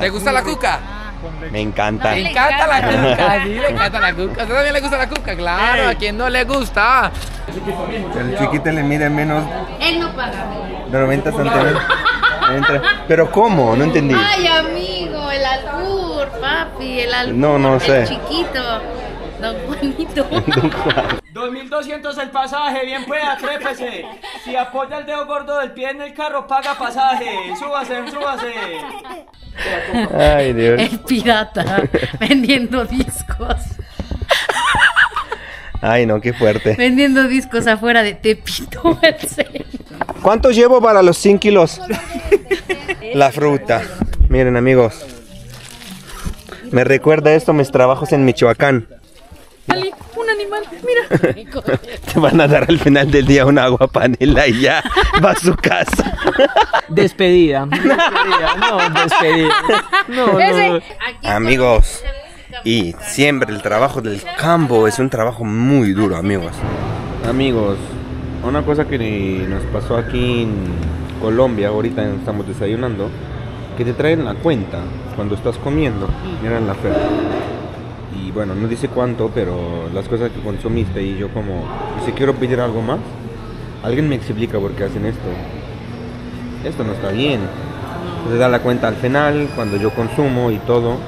¿Te gusta la cuca? Me encanta. Me encanta la cuca, sí, le encanta la cuca. ¿A usted también le gusta la cuca? Claro, ¿a quién no le gusta? El chiquito le mide menos Él no paga. de 90 centímetros. Entra. Pero ¿cómo? No entendí. Ay, amigo, el albur, papi, el albur. No, no sé. El chiquito. Don Juanito. 2200 el pasaje, bien pueda, trépese. Si apoya el dedo gordo del pie en el carro, paga pasaje. Súbase, súbase. Ay, Dios. El pirata vendiendo discos. Ay, no, qué fuerte. Vendiendo discos afuera de Tepito. ¿Cuánto llevo para los 100 kilos? La fruta. Miren, amigos. Me recuerda esto a mis trabajos en Michoacán. Ali, un animal, mira. Te van a dar al final del día una agua panela y ya va a su casa. Despedida. Despedida, no, despedida. No, Amigos. Y siempre el trabajo del campo es un trabajo muy duro, amigos. Amigos, una cosa que nos pasó aquí en Colombia, ahorita estamos desayunando, que te traen la cuenta cuando estás comiendo. Miren la oferta. Bueno, no dice cuánto, pero las cosas que consumiste y yo como, si quiero pedir algo más, alguien me explica por qué hacen esto. Esto no está bien. Se da la cuenta al final, cuando yo consumo y todo.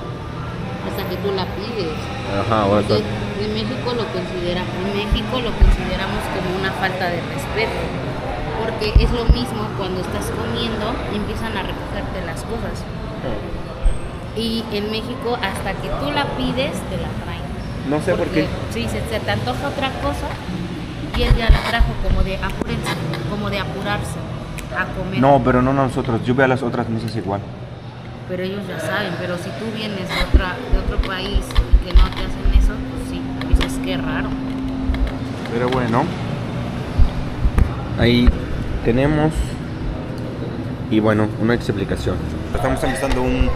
Hasta que tú la pides. Ajá, o en México lo considera, en México lo consideramos como una falta de respeto. Porque es lo mismo cuando estás comiendo y empiezan a recogerte las cosas. Y en México hasta que tú la pides te la traen. No sé por qué. Si se, se te antoja otra cosa y él ya la trajo como de apúrense, como de apurarse a comer. No, pero no nosotros. Yo veo a las otras mesas igual. Pero ellos ya saben, pero si tú vienes de, otra, de otro país y que no te hacen eso, pues sí, dices que raro. Pero bueno. Ahí tenemos. Y bueno, una explicación. Estamos empezando un,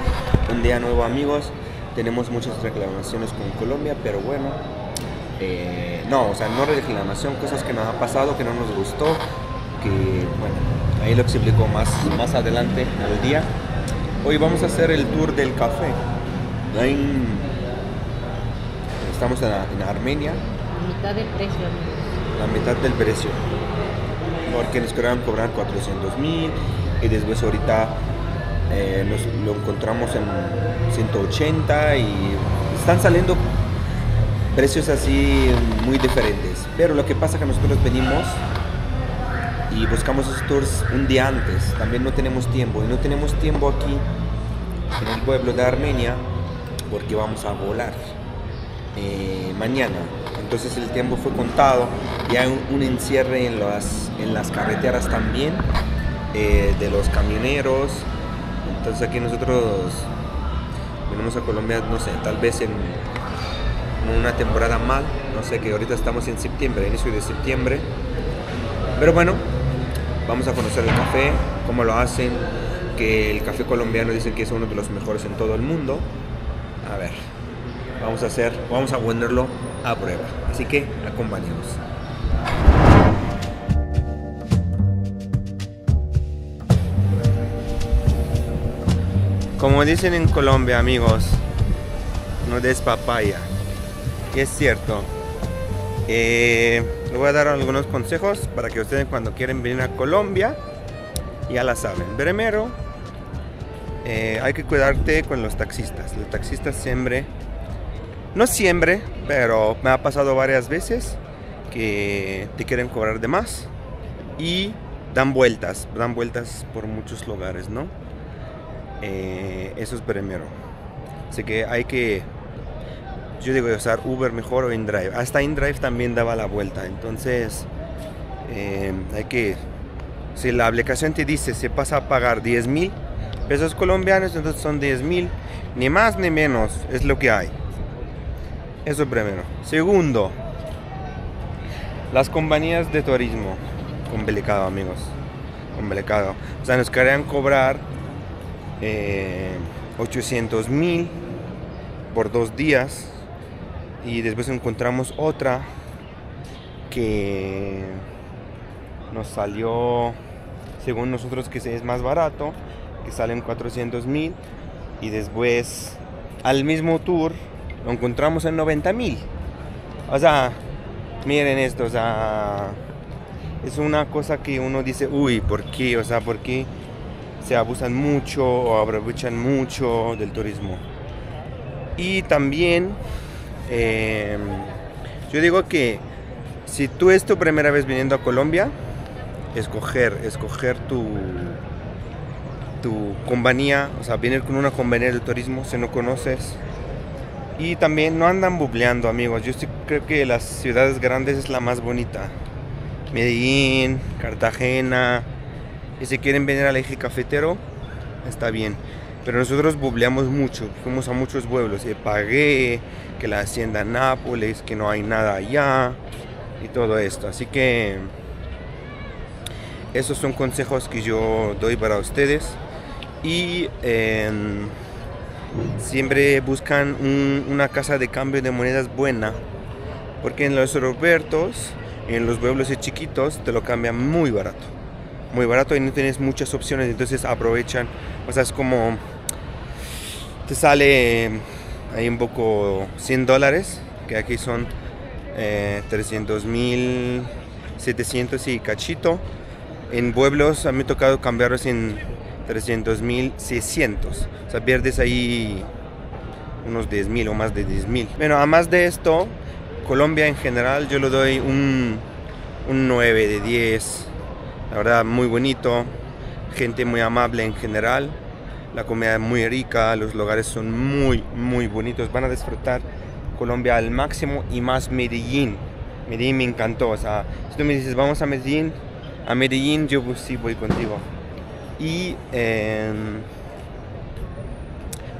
un día nuevo, amigos. Tenemos muchas reclamaciones con Colombia, pero bueno. eh, no, o sea, no reclamación, cosas que nos ha pasado, que no nos gustó. Que bueno, ahí lo explico más, más adelante al día. Hoy vamos a hacer el tour del café. En- estamos en, en Armenia, A mitad de precio, la mitad del precio. Porque nos querían cobrar 400 mil y después ahorita eh, lo encontramos en 180 y están saliendo precios así muy diferentes. Pero lo que pasa es que nosotros venimos y buscamos esos tours un día antes. También no tenemos tiempo y no tenemos tiempo aquí en el pueblo de Armenia porque vamos a volar eh, mañana. Entonces el tiempo fue contado y hay un, un encierre en las, en las carreteras también eh, de los camioneros. Entonces aquí nosotros venimos a Colombia, no sé, tal vez en una temporada mal, no sé, que ahorita estamos en septiembre, inicio de septiembre. Pero bueno, vamos a conocer el café, cómo lo hacen, que el café colombiano dicen que es uno de los mejores en todo el mundo. A ver, vamos a hacer, vamos a ponerlo a prueba. Así que acompáñenos. Como dicen en Colombia, amigos, no des papaya. Y es cierto. Eh, les voy a dar algunos consejos para que ustedes cuando quieren venir a Colombia ya la saben. Primero, eh, hay que cuidarte con los taxistas. Los taxistas siempre, no siempre, pero me ha pasado varias veces que te quieren cobrar de más y dan vueltas, dan vueltas por muchos lugares, ¿no? Eh, eso es primero. Así que hay que, yo digo, usar Uber mejor o InDrive. Hasta InDrive también daba la vuelta. Entonces, eh, hay que, si la aplicación te dice se pasa a pagar 10 mil pesos colombianos, entonces son 10 mil, ni más ni menos, es lo que hay. Eso primero. Segundo, las compañías de turismo. Complicado, amigos. Complicado. O sea, nos querían cobrar eh, 800 mil por dos días. Y después encontramos otra que nos salió, según nosotros, que es más barato, que salen 400 mil. Y después al mismo tour lo encontramos en 90 mil. O sea, miren esto, o sea, es una cosa que uno dice, uy, ¿por qué? O sea, ¿por qué se abusan mucho o aprovechan mucho del turismo? Y también, eh, yo digo que si tú es tu primera vez viniendo a Colombia, escoger, escoger tu, tu compañía, o sea, venir con una compañía de turismo si no conoces. Y también no andan bubleando, amigos. Yo creo que las ciudades grandes es la más bonita. Medellín, Cartagena. Y si quieren venir al eje cafetero, está bien. Pero nosotros bubleamos mucho. Fuimos a muchos pueblos. Y pagué que la hacienda Nápoles, que no hay nada allá. Y todo esto. Así que esos son consejos que yo doy para ustedes. Y em, siempre buscan un- una casa de cambio de monedas buena. Porque en los aeropuertos, en los pueblos chiquitos, te lo cambian muy barato. Muy barato y no tienes muchas opciones. Entonces aprovechan. O sea, es como... Te sale ahí un poco 100 dólares. Que aquí son eh, 300 mil 700 y cachito. En pueblos a mí me ha tocado cambiarlos en 300 mil 600. O sea, pierdes ahí unos 10 mil o más de 10 mil. Bueno, además de esto, Colombia en general yo le doy un, un 9 de 10. La verdad, muy bonito. Gente muy amable en general. La comida es muy rica. Los lugares son muy, muy bonitos. Van a disfrutar Colombia al máximo y más Medellín. Medellín me encantó. O sea, si tú me dices, vamos a Medellín, a Medellín yo sí voy contigo. Y em,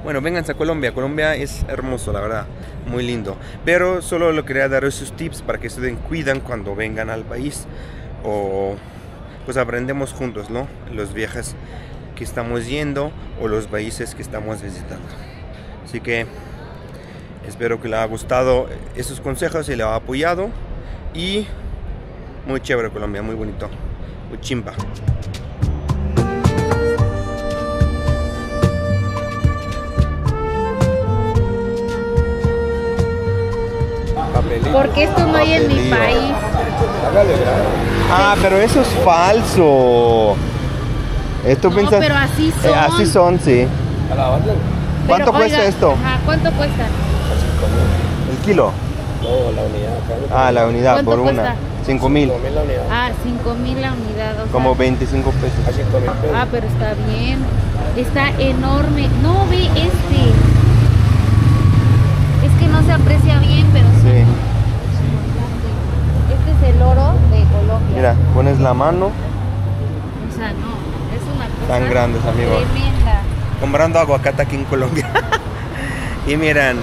bueno, vénganse a Colombia. Colombia es hermoso, la verdad, muy lindo. Pero solo lo quería dar esos tips para que ustedes cuidan cuando vengan al país o pues aprendemos juntos, ¿no? Los viajes que estamos yendo o los países que estamos visitando. Así que espero que les haya gustado esos consejos y les haya apoyado y muy chévere Colombia, muy bonito, muy chimba. Porque esto no hay en mi país. Ah, pero eso es falso. Esto No, piensas- pero así Eh, son. así son, sí. Pero, ¿Cuánto cuesta oiga, esto? Ajá, ¿cuánto cuesta? El kilo. No, la unidad. Ah, la unidad ¿Cuánto por cuesta? una. 5 mil. 5 mil la unidad. Ah, 5 mil la unidad. o sea. Como 25 A pesos. 5 mil pesos. Ah, pero está bien. Está enorme. No, ve este. Es que no se aprecia bien, pero sí. Sí. Este es el oro de Colombia. Mira, pones la mano. O sea, no. Es una cosa Tan grandes, amigos. Tremenda. comprando aguacate aquí en Colombia. y miran,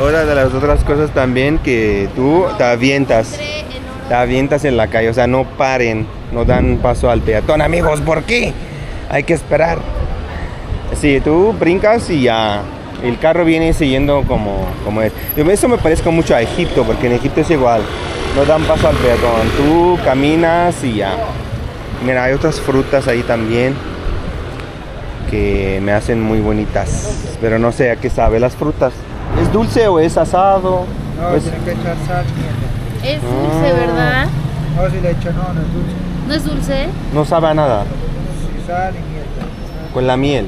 otra de las otras cosas también que tú te avientas. Te avientas en la calle, o sea, no paren, no dan paso al peatón, amigos, ¿por qué? Hay que esperar. Sí, tú brincas y ya el carro viene siguiendo como, como es. Eso me parece mucho a Egipto, porque en Egipto es igual, no dan paso al peatón, tú caminas y ya. Mira, hay otras frutas ahí también que me hacen muy bonitas, pero no sé a qué sabe las frutas. ¿Es dulce o es asado? No, Pues- tiene que echar sal. Es dulce, Ah. ¿verdad? No, si le echo, no, no es dulce. ¿No es dulce? no sabe a nada, Si sal y miel. sal, con la miel.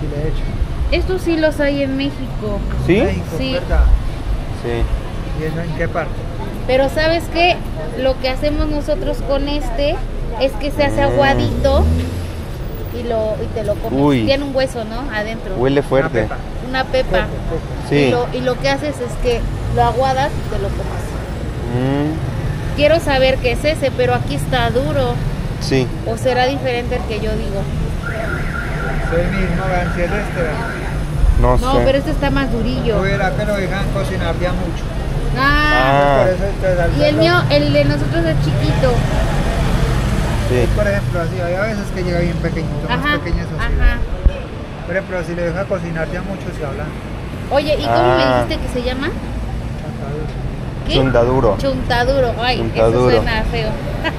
Si le echo. Estos sí los hay en México. ¿Sí? México, Sí. ¿verdad? Sí. ¿Y eso en qué parte? Pero ¿sabes qué? Lo que hacemos nosotros con este es que se hace aguadito y, lo, y te lo comes. Uy. Tiene un hueso, ¿no? Adentro. Huele fuerte. pepa. Una pepa. Y, Sí. lo, y lo que haces es que lo aguadas y te lo comes. Mm, Quiero saber qué es ese, pero aquí está duro. sí. ¿O será diferente el que yo digo? Es el mismo, vean, si es este. No, No, sé. pero este está más durillo. Que lo dejan cocinar ya mucho. Ah, Ah, y el mío, el de nosotros es chiquito. sí. Por ejemplo, así, hay a veces que llega bien pequeñito, Ajá, más pequeño eso ajá. Por ejemplo, si le deja cocinar ya mucho, se habla. Oye, ¿y cómo me Ah. dijiste que se llama? ¿Qué? Chuntaduro. Chuntaduro. Ay, Chuntaduro. eso suena feo.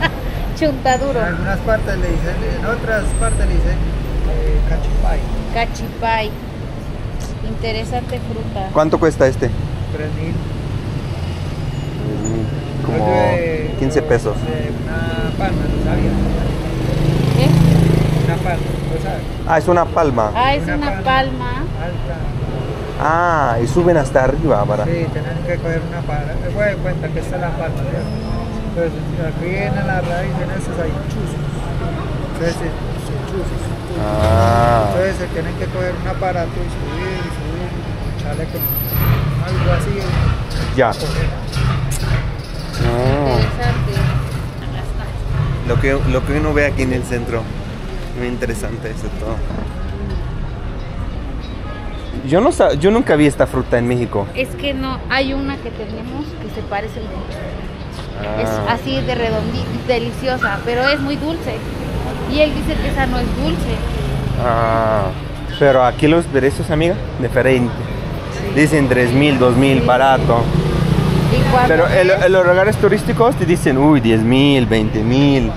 Chuntaduro. En algunas partes le dicen, en otras partes le dicen eh, cachipay. Cachipay. Interesante fruta. ¿Cuánto cuesta este? 3000. Como Yo de- 15 pesos. De una palma, ¿lo sabía? ¿Qué? Una palma, ¿lo sabes? Ah, es una palma. Ah, es Una una palma. palma. Alta. Ah, y suben hasta arriba para. Sí, tienen que coger una palma. Me voy a dar cuenta que esta es la palma, ¿cierto? Entonces, aquí en la raíz, en estos hay chuzos. Entonces, sí, sí, chuzos. Ah. Entonces, se tienen que coger un aparato y subir y subir y echarle con algo así. Ya. coger. Interesante. Lo que, lo que uno ve aquí en el centro. Muy interesante eso todo. Yo, no, yo nunca vi esta fruta en México. Es que no, hay una que tenemos que se parece mucho. Es Ah. así de redondita, deliciosa, pero es muy dulce. Y él dice que esa no es dulce. Ah, pero aquí los precios, amiga, diferente. Dicen 3 mil, 2 mil, barato. Cuando, Pero en, ves, en los lugares turísticos te dicen, uy, 10 mil, 20 mil.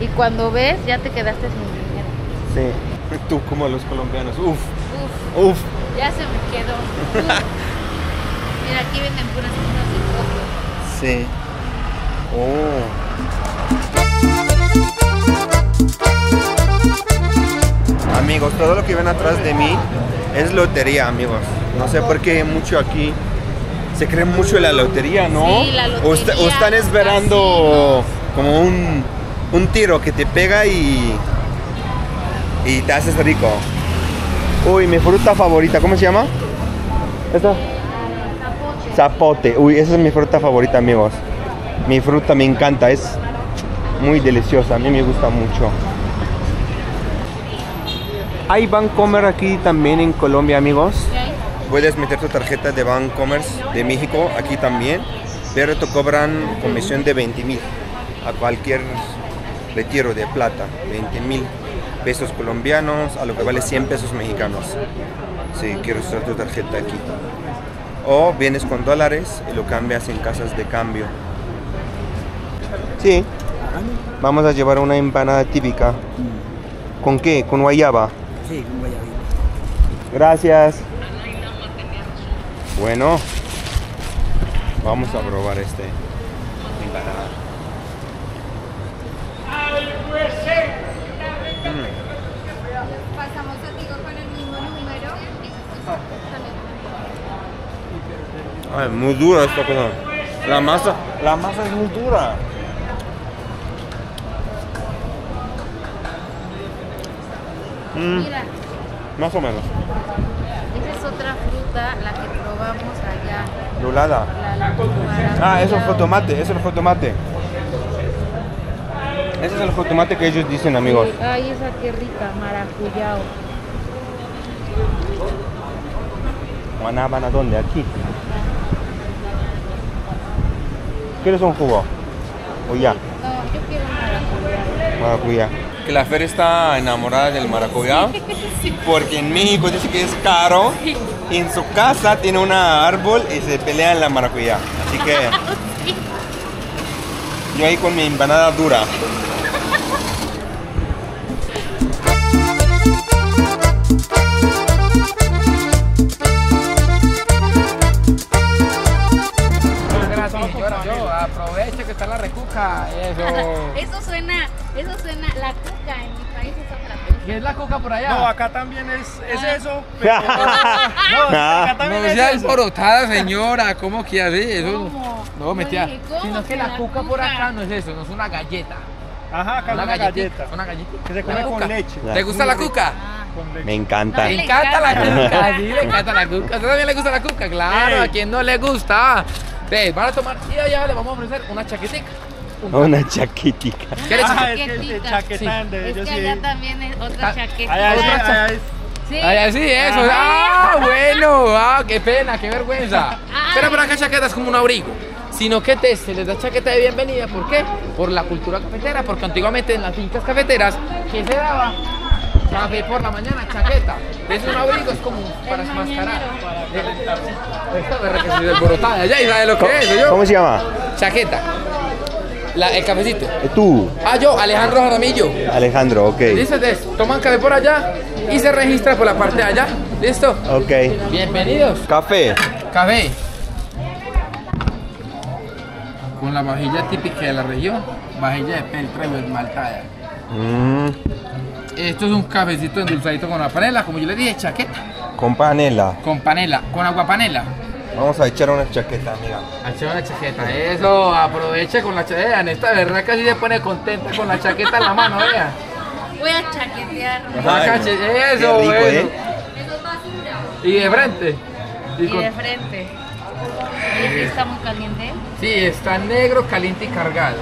y cuando ves, ya te quedaste sin dinero. Sí. Tú como los colombianos, uf, Uf, uf. ya se me quedó. Mira, aquí venden puras cosas de coco. Sí. Oh. Amigos, todo lo que ven atrás de mí es lotería, amigos. No sé por qué mucho aquí se cree mucho en la lotería, ¿no? Sí, la O, esta- o lotería, están los esperando como un, un tiro que te pega y, y te haces rico. Uy, mi fruta favorita, ¿cómo se llama? ¿Esta? Zapote. Uy, esa es mi fruta favorita, amigos. Mi fruta me encanta, es muy deliciosa, a mí me gusta mucho. Hay Bancomer aquí también en Colombia, amigos. Puedes meter tu tarjeta de Bancommerce de México aquí también, pero te cobran comisión de 20 mil a cualquier retiro de plata. 20 mil pesos colombianos, a lo que vale 100 pesos mexicanos. Si quieres usar tu tarjeta aquí. O vienes con dólares y lo cambias en casas de cambio. Sí. Vamos a llevar una empanada típica. ¿Con qué? ¿Con guayaba? Sí, con guayabita. Gracias. Bueno, vamos a probar este empanada. Pasamos contigo con el mismo número. Ay, muy dura esta cosa. La masa, la masa es muy dura. Mm, más o menos. Es fruta, la que probamos allá. Lulada. La, la maracuyá. Ah, eso fue tomate, eso fue tomate. Ese es el jotomate que ellos dicen, amigos. Sí, Ay, esa qué rica, maracuyá. ¿Van a dónde? Aquí. ¿Quieres un jugo? O ya, No, yo quiero maracuyá. maracuyá. Que la Fer está enamorada del maracuyá. Porque en México dice que es caro. Y en su casa tiene un árbol y se pelea en la maracuyá. Así que yo ahí con mi empanada dura. Señora, yo aproveche que está la recuca. Eso. Eso suena, eso suena, la cuca en mi país es otra cosa. ¿Qué es la cuca por allá? No, acá también es, es Ah. eso. Pero... no, acá también No es sea eso. alborotada, señora. ¿Cómo que así? Eso ¿Cómo? no metía. Oye, ¿cómo Sino que la la cuca por acá no es eso, no es una galleta. Ajá, acá es una galletita, galleta. Una galletita. Que se come con leche. ¿Te gusta la cuca? Ah, Con leche. Me encanta. No, le encanta la cuca, sí, le encanta la cuca. ¿A usted también le gusta la cuca? Claro, Ey. ¿a quién no le gusta? Ve, van a tomar y allá le vamos a ofrecer una chaquetica. Un Una chaquitica. ¿Qué le Ah, es que chaquetán de Es que sí. allá también es otra Ah, chaqueta. Allá es- Otra allá es- Sí. Ay, así, eso. Ah, bueno. Ah, qué pena, qué vergüenza. Ay. Pero por acá chaqueta es como un abrigo. Sino que te, se les da chaqueta de bienvenida. ¿Por qué? Por la cultura cafetera. Porque antiguamente en las fincas cafeteras, ¿qué se daba? Café por la mañana, chaqueta. Es un abrigo, es como para mañanero. Esta verga que se desborotada. Ya, ¿y sabe lo que es? ¿Cómo se llama? Chaqueta. La- el cafecito. Eh, Tú, Ah, yo, Alejandro Jaramillo. Alejandro, ok. Dices, toman café por allá y se registra por la parte de allá. ¿Listo? Ok. Bienvenidos. Café. Café. Con la vajilla típica de la región. Vajilla de peltre o esmaltada. Mm, Esto es un cafecito endulzadito con la panela, como yo le dije, chaqueta. con panela. Con panela, con agua panela. Vamos a echar una chaqueta, amiga. Echar una chaqueta, eso, aproveche con la chaqueta. Vean, esta verdad casi se pone contenta con la chaqueta en la mano, vean. Voy a chaquetear. Ay, eso, rico, eso. ¿eh? Y de frente. Y Y con- de frente. ¿sí ¿Está muy caliente? Sí, está negro, caliente y cargado.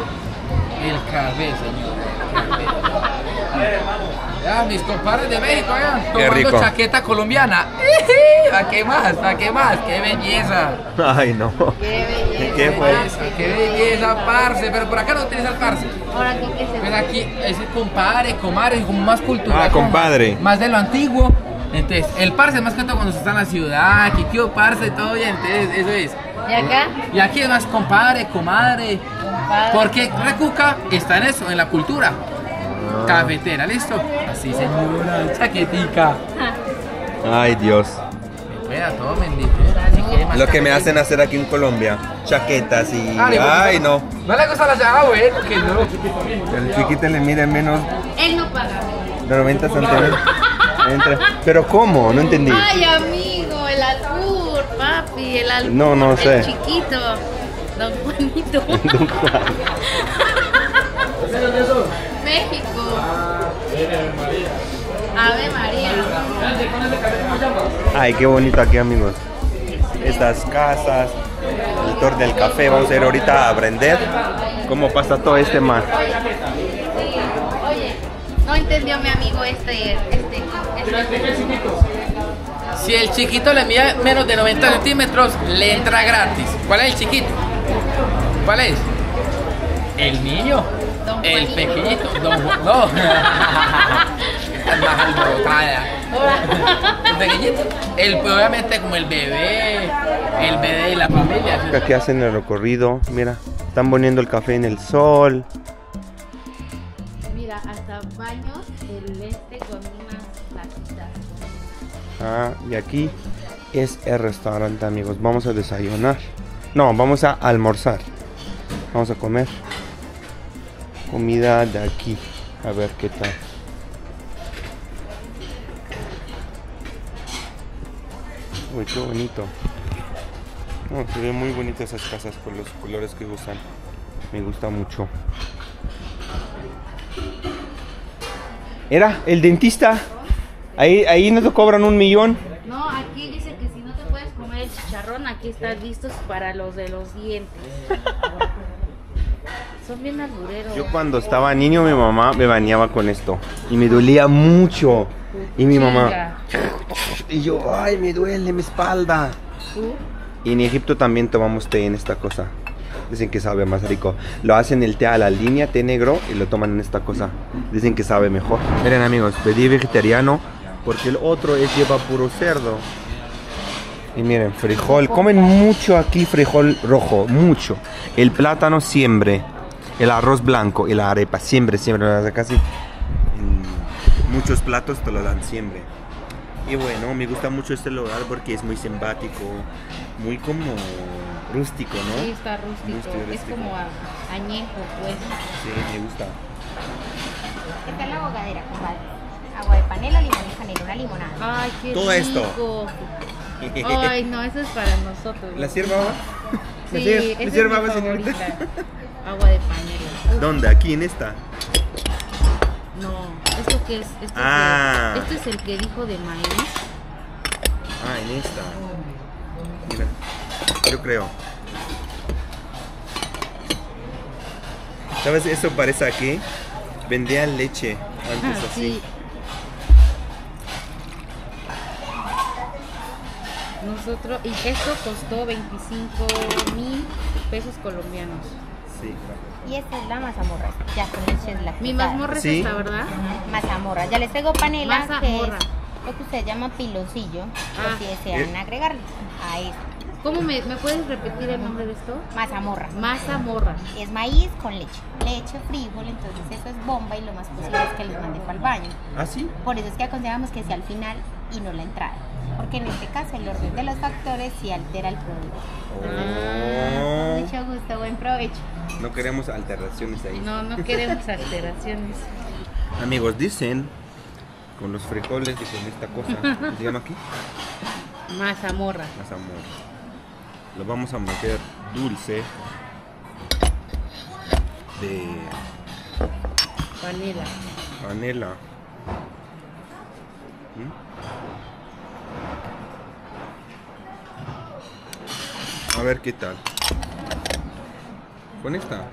El café, señor. Ya, mis compadres de México, vean, tomando rico. chaqueta colombiana. ¿A qué más? ¿A qué más? ¡Qué belleza! Ay, no. Qué belleza. ¿Qué fue? Belleza, ¡Qué belleza, parce! Pero por acá no utiliza el parce. Ahora, ¿qué, qué es Pues aquí es el compadre, comadre, como más cultural. Ah, compadre. Más, más de lo antiguo. Entonces, el parce es más que todo cuando se está en la ciudad, que tío parce, todo bien. Entonces, eso es. ¿Y acá? Y aquí es más compadre, comadre. Compadre. Porque Recuca está en eso, en la cultura. Cafetera, ¿listo? Así, señora, chaquetica. Ay, Dios. Espera, todo bendito. Si quiere más Lo que me hacen hacer aquí en Colombia. Chaquetas y... Ah. Ay, no. ¿No le gusta la llave? Ah, bueno, que no. El chiquito le mide menos Él no paga. de 90 centímetros. Entra. Pero ¿cómo? No entendí. Ay, amigo, el albur, papi, el albur. No, no sé. El chiquito. Don Juanito. México. Ave María. Ay, qué bonito aquí, amigos. Estas casas, el tour del café. Vamos a ir ahorita a aprender cómo pasa todo este mar. Sí, oye, no entendió mi amigo este, este, este. Si el chiquito le mide menos de 90 centímetros, le entra gratis. ¿Cuál es el chiquito? ¿Cuál es? El niño. Don el pequeñito. Don Juan. No. Estás más alborotada. El pequeñito. El, obviamente como el bebé. El bebé de la familia. Aquí hacen el recorrido. Mira, están poniendo el café en el sol. Mira, hasta baños del este con unas platitas. Ah, y aquí es el restaurante, amigos. Vamos a desayunar. No, vamos a almorzar. Vamos a comer. Comida de aquí. A ver qué tal. Uy, qué bonito. No, se ven muy bonitas esas casas con los colores que usan. Me gusta mucho. Era el dentista. Ahí, ahí no te cobran un millón. No, aquí dice que si no te puedes comer el chicharrón, aquí están listos para los de los dientes. Son bien albureros. Yo cuando estaba niño mi mamá me bañaba con esto y me dolía mucho. Y mi mamá y yo, ay, me duele mi espalda. Y en Egipto también tomamos té en esta cosa. Dicen que sabe más rico. Lo hacen el té a la línea, té negro, y lo toman en esta cosa. Dicen que sabe mejor. Miren amigos, pedí vegetariano porque el otro es lleva puro cerdo. Y miren, frijol. Comen mucho aquí frijol rojo, mucho. El plátano siempre. El arroz blanco y la arepa, siempre, siempre. Casi en muchos platos te lo dan siempre. Y bueno, me gusta mucho este lugar porque es muy simpático, muy como rústico, ¿no? Sí, está Muy rústico. Es rústico. como a- añejo, pues. Sí, me gusta. Esta es la bogadera, compadre. Agua de panela, limón y canela, una limonada. Ay, qué Todo esto. Ay, no, eso es para nosotros. ¿La sierva va? Sí, ¿La esa es mi señorita? favorita. Agua de panela. ¿Dónde? Aquí en esta. No, ¿esto qué es? ¿Esto, Ah. qué es? ¿Esto es el que dijo de maíz? Ah, en esta. Mira, yo creo. ¿Sabes? Eso parece aquí. Vendían leche antes Ah, así. sí. Nosotros, y esto costó 25 mil pesos colombianos. Sí. Y esta es la mazamorra, ya con leche lactosada. Mi mazmorra es Sí. esta, ¿verdad? Ajá, Mazamorra. Ya les traigo panela, que Mazamorra. es lo que ustedes llaman piloncillo, Ah. por si desean Eh. agregarle. Ahí está. ¿Cómo me, me puedes repetir el nombre de esto? Mazamorra. Mazamorra. Es maíz con leche. Leche, frijol, entonces eso es bomba y lo más posible es que los mande para el baño. ¿Ah, sí? Por eso es que aconsejamos que sea al final y no la entrada. Porque en este caso el orden de los factores sí altera el producto. Oh. Mucho gusto, buen provecho. No queremos alteraciones ahí. No, no queremos alteraciones. Amigos, dicen con los frijoles y con esta cosa, ¿qué se llama aquí? Mazamorra. Mazamorra. Lo vamos a meter dulce de Panela. panela. ¿Mm? A ver qué tal. ¿Con esta?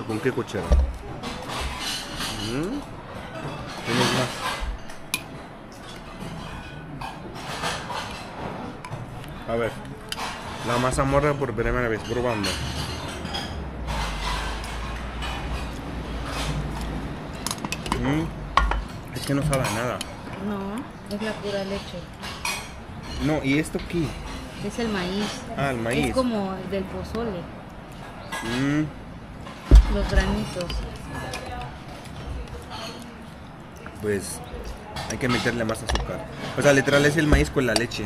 ¿O con qué cuchara? ¿Mm? ¿Tienes más? A ver. La mazamorra por primera vez, probando. Mm, Es que no sabe nada. No, es la pura leche. No, ¿y esto qué? Es el maíz. Ah, el maíz. Es como el del pozole, Mm, los granitos. pues hay que meterle más azúcar. O sea, literal es el maíz con la leche.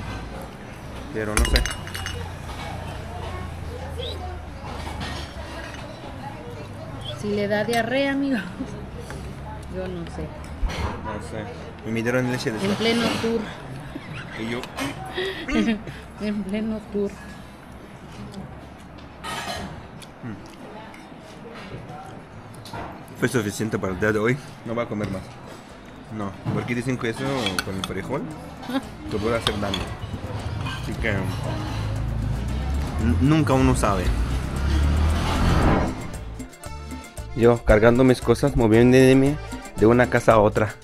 Pero no sé. Si le da diarrea, amigo. Yo no sé. No sé. Me midieron leche de En pleno tour. Y yo. En pleno tour. Fue suficiente para el día de hoy. No voy a comer más. No, porque dicen que eso con el frijol te puede hacer daño. Así que. Nunca uno sabe. Yo cargando mis cosas, moviéndome de una casa a otra.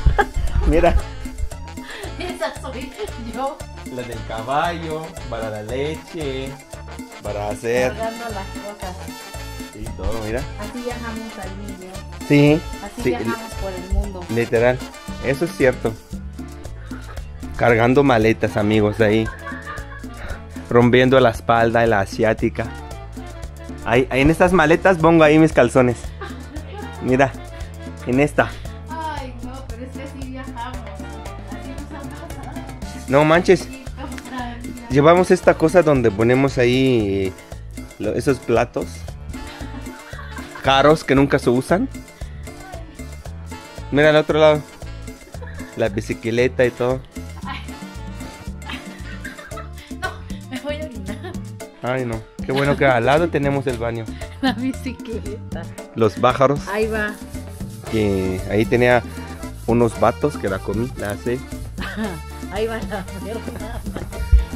Mira. Yo La del caballo, para la leche, para hacer cargando las cosas. y todo, mira. Así viajamos al vídeo. Sí, Así sí, viajamos por el mundo. literal. Eso es cierto. Cargando maletas, amigos, ahí. Rompiendo la espalda de la asiática. Ahí, ahí en estas maletas pongo ahí mis calzones. Mira, en esta. No manches, llevamos esta cosa donde ponemos ahí esos platos caros que nunca se usan. Mira al otro lado. La bicicleta y todo. Me voy a orinar. Ay, no. Qué bueno que al lado tenemos el baño. La bicicleta. Los pájaros, Ahí va. que ahí tenía unos vatos que la comí, la hace. Ahí va la.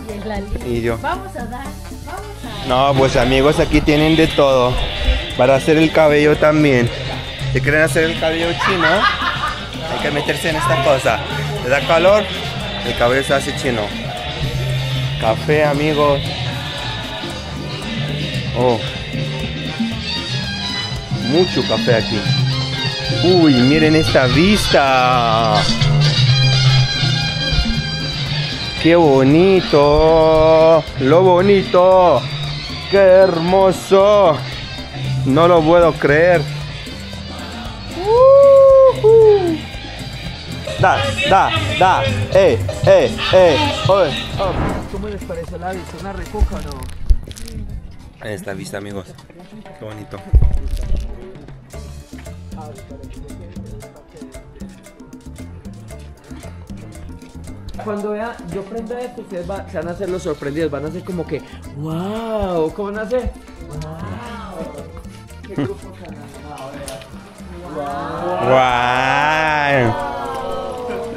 Y en la línea. Y yo. Vamos a dar. Vamos a. No, pues amigos, aquí tienen de todo. Para hacer el cabello también. Si quieren hacer el cabello chino, hay que meterse en esta cosa. Le da calor, el cabello se hace chino. Café, amigos. Oh. Mucho café aquí. Uy, miren esta vista. Qué bonito. Lo bonito. Qué hermoso. No lo puedo creer. Da, da, da. Eh, eh, eh. Oh. ¿Cómo les pareció la vista? ¿Una recoca o no? Ahí está vista, amigos. Qué bonito. Cuando vean, yo prendo esto, ustedes va- se van a hacer los sorprendidos, van a hacer como que, wow, ¿cómo van a hacer? Wow. ¿Qué grupo tan animado, vea. Guau.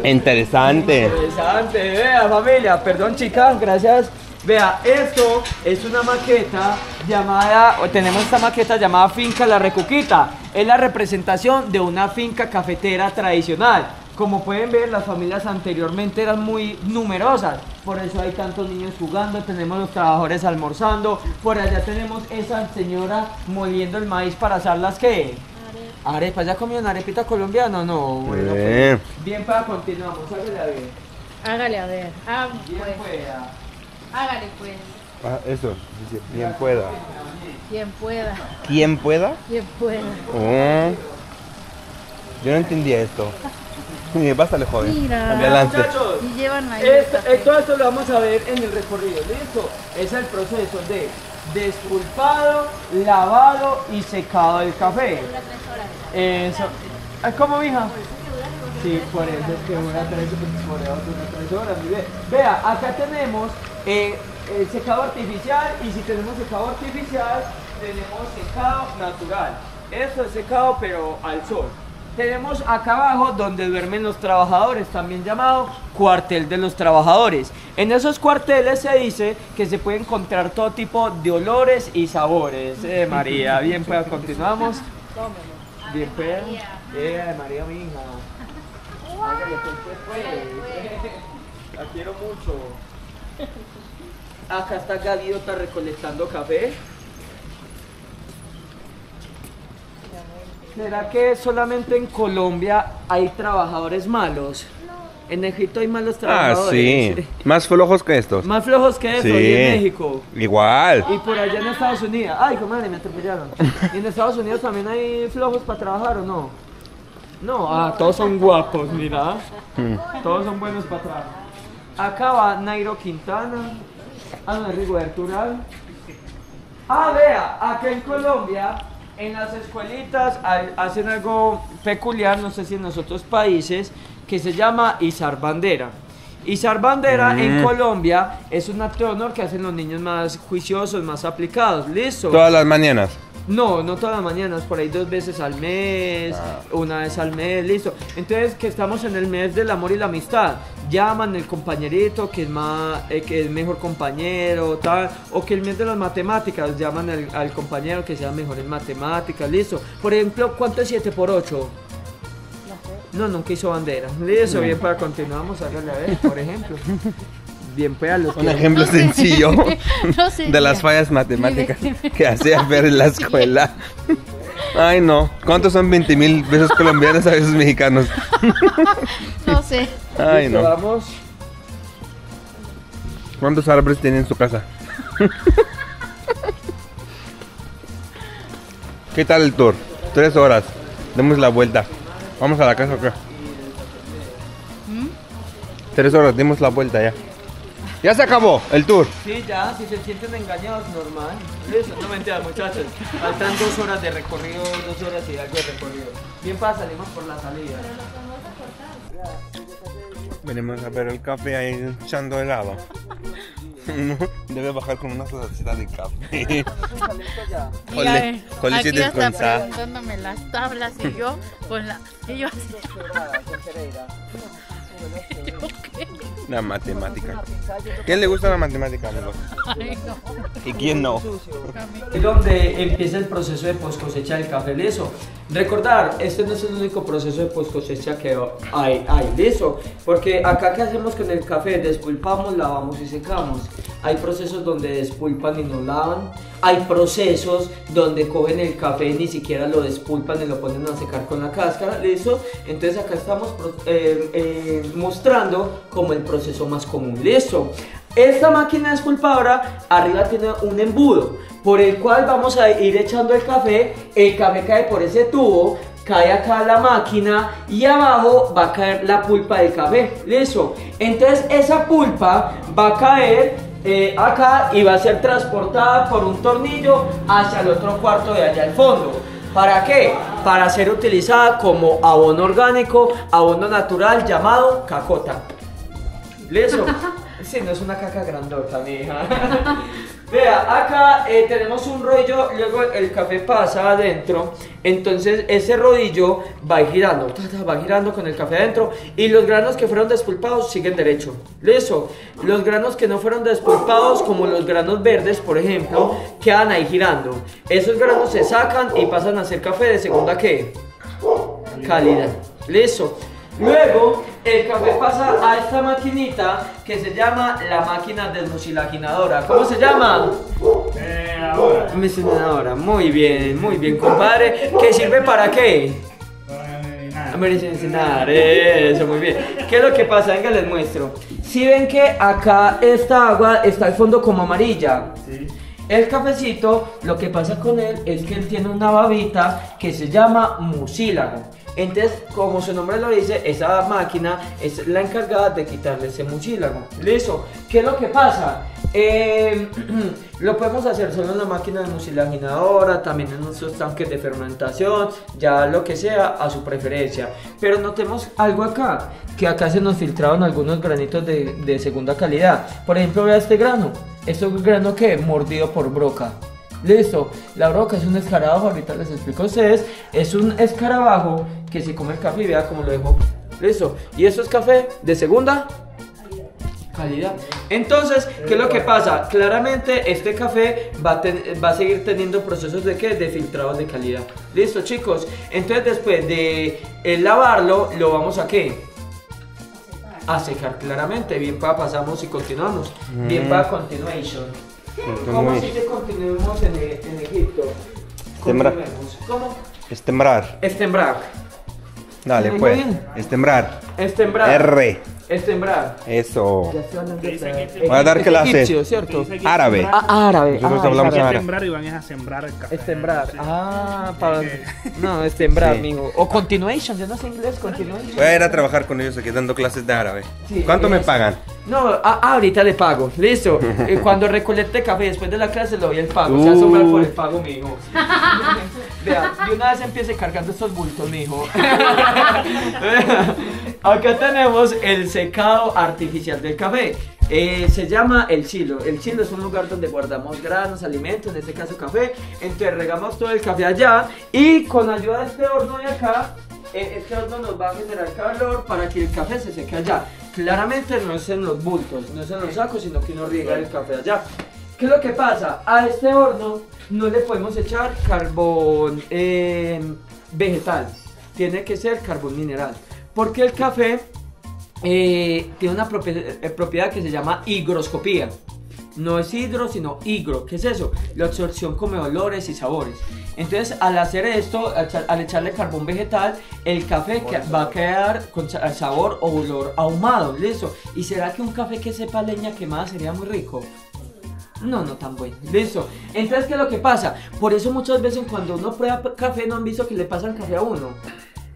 Interesante. Interesante, vea familia, perdón chicas, gracias. Vea, esto es una maqueta llamada, tenemos esta maqueta llamada Finca La Recuquita. Es la representación de una finca cafetera tradicional. Como pueden ver, las familias anteriormente eran muy numerosas. Por eso hay tantos niños jugando, tenemos los trabajadores almorzando. Por allá tenemos esa señora moliendo el maíz para asar las que... Arepas, ¿ya comieron arepita colombiana o no? Bueno, pues, Bien. bien para continuamos, hágale a ver. Hágale a ver. Ah, Bien pues. pueda. Hágale pues. Ah, eso, quien pueda. Quien pueda. ¿Quién pueda? Quien pueda. Oh. Yo no entendía esto. Sí, bástale, joven. Mira. Adelante. Muchachos, Y llevan ahí. Esto- todo esto lo vamos a ver en el recorrido, ¿listo? Es el proceso de despulpado, lavado y secado del café. Eso. ¿Cómo, mija? Sí, por eso es que una tres, por eso dura tres horas. Vea, acá tenemos eh, el secado artificial y si tenemos secado artificial, tenemos secado natural. Esto es secado pero al sol. Tenemos acá abajo donde duermen los trabajadores, también llamado cuartel de los trabajadores. En esos cuarteles se dice que se puede encontrar todo tipo de olores y sabores. Eh, María, bien, pues continuamos. Bien, pues. María, mi hija. La quiero mucho. Acá está Gaviota recolectando café. ¿Será que solamente en Colombia hay trabajadores malos? En Egipto hay malos Ah, trabajadores. sí. Más flojos que estos. Más flojos que eso, Sí. y en México. Igual. Y por allá en Estados Unidos. Ay, comadre, me atropellaron. ¿Y en Estados Unidos también hay flojos para trabajar o no? No, ah, todos son guapos, mira. Todos son buenos para trabajar. Acá va Nairo Quintana. Ah, no, Rigoberto. Ah, vea, acá en Colombia, en las escuelitas hay- hacen algo peculiar, no sé si en los otros países, que se llama izar bandera. Izar bandera en Mm. Colombia es un acto de honor que hacen los niños más juiciosos, más aplicados. ¿Listo? Todas las mañanas. No, no todas las mañanas, por ahí dos veces al mes, una vez al mes, listo. Entonces, que estamos en el mes del amor y la amistad, llaman el compañerito que es más, eh, que es mejor compañero, tal, o que el mes de las matemáticas, llaman al, al compañero que sea mejor en matemáticas, listo. Por ejemplo, ¿cuánto es 7 por 8? No, nunca hizo bandera. Listo, bien, para continuamos, hágale a ver, por ejemplo. Bien, pues a los Un que- ejemplo No sé. sencillo No sé. de las fallas matemáticas que hacía ver en la escuela. Ay, no. ¿Cuántos son 20 mil pesos colombianos a veces mexicanos? No sé. Ay, no. Vamos. ¿Cuántos árboles tiene en su casa? ¿Qué tal el tour? Tres horas. Demos la vuelta. Vamos a la casa acá. Tres horas, dimos la vuelta ya. Ya se acabó el tour. Sí, ya, si se sienten engañados, normal. Listo, no mentira, muchachos. Faltan dos horas de recorrido, dos horas y algo de recorrido. Bien, para salimos por la salida. Venimos a ver el café ahí echando helado. No, Debe bajar con una tacita de café. Mira, jole, si aquí te está descansar. preguntándome las tablas y yo con la y yo así. La matemática. ¿Quién le gusta la matemática, amigos? ¿Y quién no? Es donde empieza el proceso de post cosecha del café liso. Recordar, este no es el único proceso de post cosecha que hay, hay liso. Porque acá que hacemos con el café, despulpamos, lavamos y secamos. Hay procesos donde despulpan y no lavan. Hay procesos donde cogen el café y ni siquiera lo despulpan y lo ponen a secar con la cáscara, listo. Entonces acá estamos eh, eh, mostrando como el proceso más común, listo. Esta máquina despulpadora arriba tiene un embudo por el cual vamos a ir echando el café. El café cae por ese tubo, cae acá la máquina y abajo va a caer la pulpa del café. Listo. Entonces esa pulpa va a caer eh, acá y va a ser transportada por un tornillo hacia el otro cuarto de allá al fondo. ¿Para qué? Para ser utilizada como abono orgánico, abono natural llamado cacota. ¿Listo? Sí, no es una caca grandota, mija. Vea, acá eh, tenemos un rollo, luego el café pasa adentro, entonces ese rodillo va girando, va girando con el café adentro y los granos que fueron despulpados siguen derecho. Listo. Los granos que no fueron despulpados, como los granos verdes, por ejemplo, quedan ahí girando. Esos granos se sacan y pasan a ser café de segunda ¿qué? calidad. Listo. Luego el café pasa a esta maquinita que se llama la máquina desmucilaginadora. ¿Cómo se llama? Desmucilaginadora. Muy bien, muy bien, compadre. ¿Qué sirve para qué? Para medicinal, eso, muy bien. ¿Qué es lo que pasa? Venga, les muestro. Si ven que acá esta agua está al fondo como amarilla. El cafecito, lo que pasa con él es que él tiene una babita que se llama mucílago. Entonces, como su nombre lo dice, esa máquina es la encargada de quitarle ese mucílago. Listo. ¿Qué es lo que pasa? Eh, lo podemos hacer solo en la máquina de mucilaginadora, también en nuestros tanques de fermentación, ya lo que sea a su preferencia. Pero notemos algo acá, que acá se nos filtraron algunos granitos de, de segunda calidad. Por ejemplo, vea este grano. Esto es un grano que mordido por broca. Listo, la broca es un escarabajo, ahorita les explico a ustedes. Es un escarabajo que se come el café vea cómo lo dejo. Listo, y esto es café de segunda calidad. Entonces, ¿qué es lo que pasa? Claramente este café va a, ten- va a seguir teniendo procesos de qué? De filtrado de calidad. Listo, chicos. Entonces, después de eh, lavarlo, lo vamos a qué? A secar claramente. Bien para pasamos y continuamos. Bien para continuation. ¿Cómo se dice continuemos en, E- en Egipto? Sembrar. ¿Cómo? Estembrar. Estembrar. Dale, pues. Estembrar. Estembrar. R. Eso. Dice de- que- Voy a dar es clases. egipcio, ¿cierto? Árabe. sembrar- Ah, árabe. Nosotros ah, hablamos es árabe. sembrar y van a sembrar el café. Estembrar. Sí. Ah, para. No, estembrar, Sí. mijo. O continuation, yo no sé inglés, continuation. Voy a ir a trabajar con ellos aquí dando clases de árabe. Sí, ¿Cuánto me eso. pagan? No, ah, ah, ahorita le pago. Listo. Eh, Cuando recolecte café después de la clase le doy el pago. Se va a asombrar por el pago, mijo. Vea, de una vez empiece cargando estos bultos, mijo. Acá tenemos el secado artificial del café. Eh, se llama el chilo. El chilo es un lugar donde guardamos granos, alimentos, en este caso café. Entonces regamos todo el café allá y con ayuda de este horno de acá, eh, este horno nos va a generar calor para que el café se seque allá. Claramente no es en los bultos, no es en los sacos, sino que uno riega el café allá. ¿Qué es lo que pasa? A este horno no le podemos echar carbón eh, vegetal, tiene que ser carbón mineral. Porque el café eh, tiene una eh, propiedad que se llama higroscopía. No es hidro, sino higro. ¿Qué es eso? La absorción come olores y sabores. Entonces, al hacer esto, al, al echarle carbón vegetal, el café que va a quedar con sa- sabor o olor ahumado. Listo. ¿Y será que un café que sepa leña quemada sería muy rico? No, no tan bueno. Listo. Entonces, ¿qué es lo que pasa? Por eso muchas veces cuando uno prueba café no han visto que le pasan café a uno.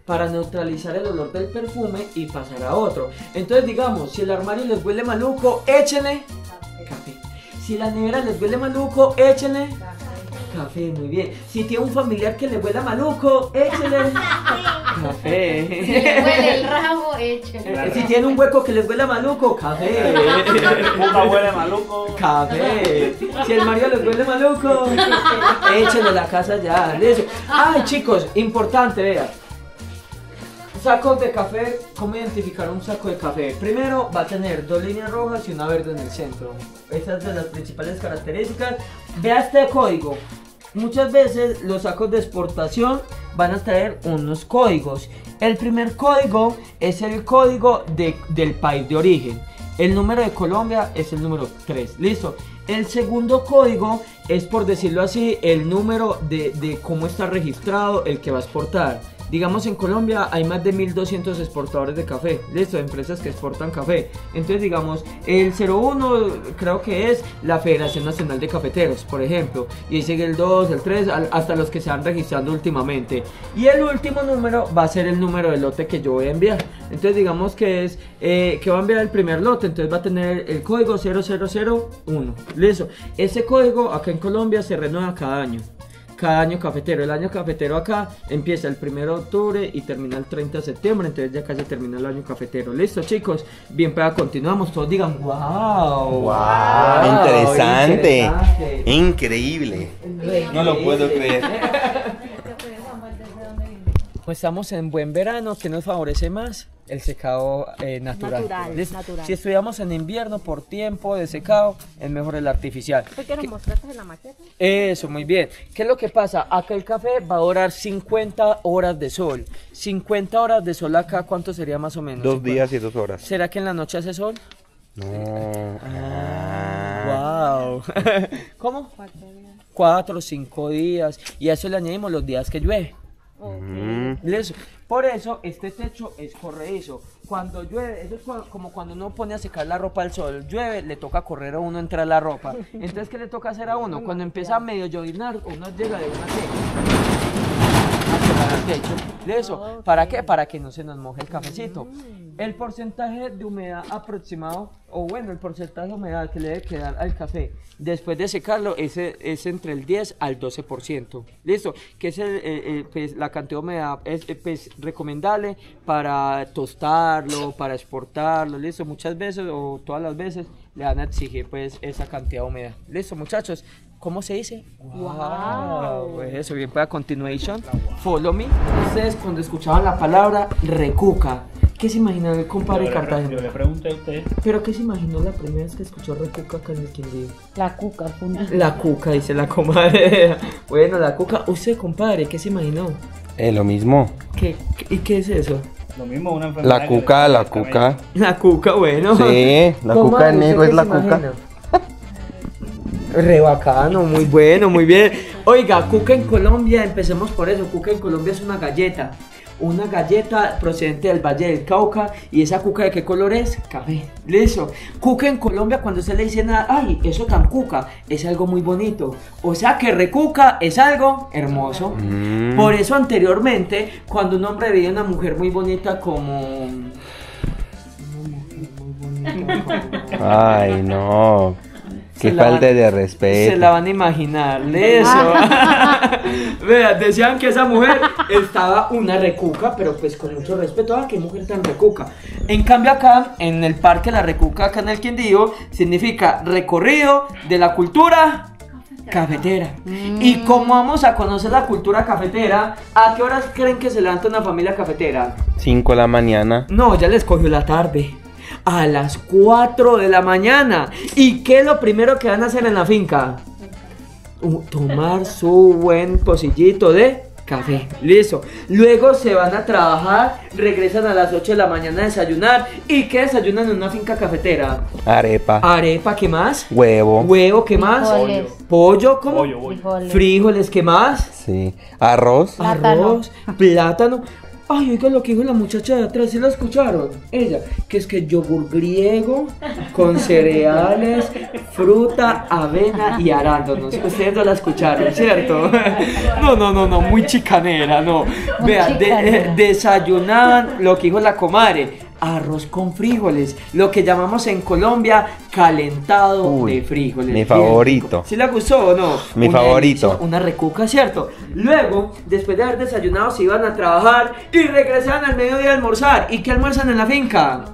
Para neutralizar el olor del perfume y pasar a otro. Entonces, digamos, si el armario les huele maluco, échenle café. Si la nevera les huele maluco, échenle café. Muy bien. Si tiene un familiar que le huele maluco, échenle café. Si le huele el rabo, échale. Eh, Si tiene un hueco que les huele maluco, café. Puta huele maluco. Café. Si el Mario les huele maluco, échenle la casa ya. Ay, chicos, importante, vean. Sacos de café, ¿cómo identificar un saco de café? Primero va a tener dos líneas rojas y una verde en el centro. Esas son las principales características. Vea este código. Muchas veces los sacos de exportación van a traer unos códigos. El primer código es el código de- del país de origen. El número de Colombia es el número 3. Listo. El segundo código es, por decirlo así, el número de, de cómo está registrado el que va a exportar. Digamos en Colombia hay más de 1200 exportadores de café, listo, empresas que exportan café. Entonces digamos, el 01 creo que es la Federación Nacional de Cafeteros, por ejemplo. Y sigue el 2, el 3, al- hasta los que se van registrando últimamente. Y el último número va a ser el número de lote que yo voy a enviar. Entonces digamos que es eh, que va a enviar el primer lote, entonces va a tener el código 0001. Listo. Ese código acá en Colombia se renueva cada año cada año cafetero. El año cafetero acá empieza el 1 de octubre y termina el 30 de septiembre, entonces ya casi termina el año cafetero. Listo, chicos. Bien, para continuamos. Todos digan, wow. Wow, interesante. Increíble. No lo puedo creer. Pues estamos en buen verano, ¿qué nos favorece más? El secado eh, natural. Natural. Si estudiamos en invierno por tiempo de secado, es mejor el artificial. ¿Por qué nos mostraste en la maqueta? Eso, muy bien. ¿Qué es lo que pasa? Acá el café va a durar 50 horas de sol. 50 horas de sol acá, ¿cuánto sería más o menos? Dos 50. días y dos horas. ¿Será que en la noche hace sol? No. Ah. Wow. ¿Cómo? Cuatro o cinco días. Y a eso le añadimos los días que llueve. Listo. Por eso este techo es corredizo. Cuando llueve, eso es como cuando uno pone a secar la ropa al sol. Llueve, le toca correr a uno entrar la ropa. Entonces, ¿qué le toca hacer a uno? Cuando empieza a medio lloviznar, uno llega de una seca. Techo. De eso, ¿para qué? Para que no se nos moje el cafecito. El porcentaje de humedad aproximado, o bueno, el porcentaje de humedad que le debe quedar al café después de secarlo es, entre el 10 al 12%. ¿Listo? Que es eh, eh, pues, la cantidad de humedad es eh, pues, recomendable para tostarlo, para exportarlo. ¿Listo? Muchas veces o todas las veces le van a exigir pues esa cantidad de humedad. ¿Listo, muchachos? ¿Cómo se dice? Wow. Pues eso, bien, para continuation. Follow me. Ustedes cuando escuchaban la palabra recuca, ¿qué se imaginó el compadre Yo Cartagena? yo le pregunté a usted. ¿Pero qué se imaginó la primera vez que escuchó recuca acá en el Quindío? La cuca, punto. La cuca, dice la comadre. Bueno, la cuca. Usted, compadre, ¿qué se imaginó? Es lo mismo. ¿Qué, qué- ¿Y qué es eso? Lo mismo una enfermedad. La cuca, la cuca. La cuca, bueno. Sí, la cuca en ¿usted México qué es la cuca. Re bacano, muy bueno, muy bien. Oiga, cuca en Colombia, empecemos por eso. Cuca en Colombia es una galleta. Una galleta procedente del Valle del Cauca. ¿Y esa cuca de qué color es? Café. Listo. Cuca en Colombia, cuando usted le dice nada, ay, eso tan cuca, es algo muy bonito. O sea que recuca es algo hermoso. Mm. Por eso anteriormente, cuando un hombre veía una mujer muy bonita como... Ay, no. Se Qué falta van- de Se respeto. la van a imaginar, eso. Vea, decían que esa mujer estaba una recuca, pero pues con mucho respeto. Ah, qué mujer tan recuca. En cambio acá, en el parque La Recuca, acá en el Quindío, significa recorrido de la cultura cafetera. Y como vamos a conocer la cultura cafetera, ¿a qué horas creen que se levanta una familia cafetera? 5 de la mañana. No, ya les cogió la tarde. A las 4 de la mañana. ¿Y qué es lo primero que van a hacer en la finca? Uh, tomar su buen pocillito de café. Listo. Luego se van a trabajar, regresan a las 8 de la mañana a desayunar. ¿Y qué desayunan en una finca cafetera? Arepa. Arepa, ¿qué más? Huevo. Huevo, ¿qué más? Frijoles. Pollo, ¿cómo? Pollo, pollo. Frijoles. Frijoles, ¿qué más? Sí. Arroz. Plátano. Arroz, plátano. Ay, oiga lo que dijo la muchacha de atrás, ¿sí la escucharon? Ella, que es que yogur griego con cereales, fruta, avena y arándanos. Ustedes no la escucharon, ¿cierto? No, no, no, no, muy chicanera, no. Vea, de- chicanera. desayunaban lo que dijo la comadre. Arroz con frijoles, lo que llamamos en Colombia calentado Uy, de frijoles. mi favorito. ¿Sí le gustó o no? Mi Una favorito. una recuca, ¿cierto? Luego, después de haber desayunado, se iban a trabajar y regresaban al mediodía a almorzar. ¿Y qué almuerzan en la finca?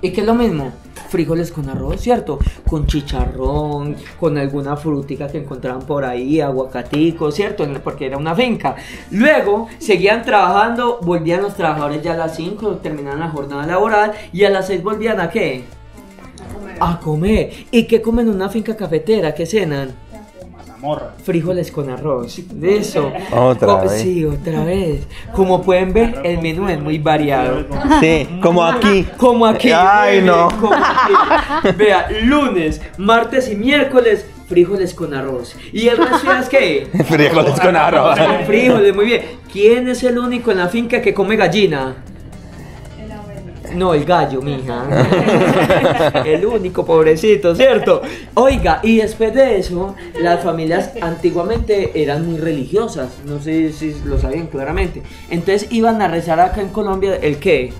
¿Y qué es lo mismo? Frijoles con arroz, ¿cierto? Con chicharrón, con alguna frutica que encontraban por ahí, aguacatico, ¿cierto? Porque era una finca. Luego, seguían trabajando, volvían los trabajadores ya a las 5, terminaban la jornada laboral y a las 6 volvían a qué? A comer. ¿Y qué comen en una finca cafetera? ¿Qué cenan? Mazamorra. Frijoles con arroz. De eso. Otra Co- vez. Sí, otra vez. Como pueden ver, el menú es muy variado. Sí, como aquí. Como aquí. Ay, no. como aquí. Vea, lunes, martes y miércoles, frijoles con arroz. ¿Y el resto ya es qué? Frijoles con arroz. Con frijoles, muy bien. ¿Quién es el único en la finca que come gallina? No, el gallo, mija. el único, pobrecito, ¿cierto? Oiga, y después de eso, las familias antiguamente eran muy religiosas. No sé si lo sabían claramente. Entonces iban a rezar acá en Colombia el qué?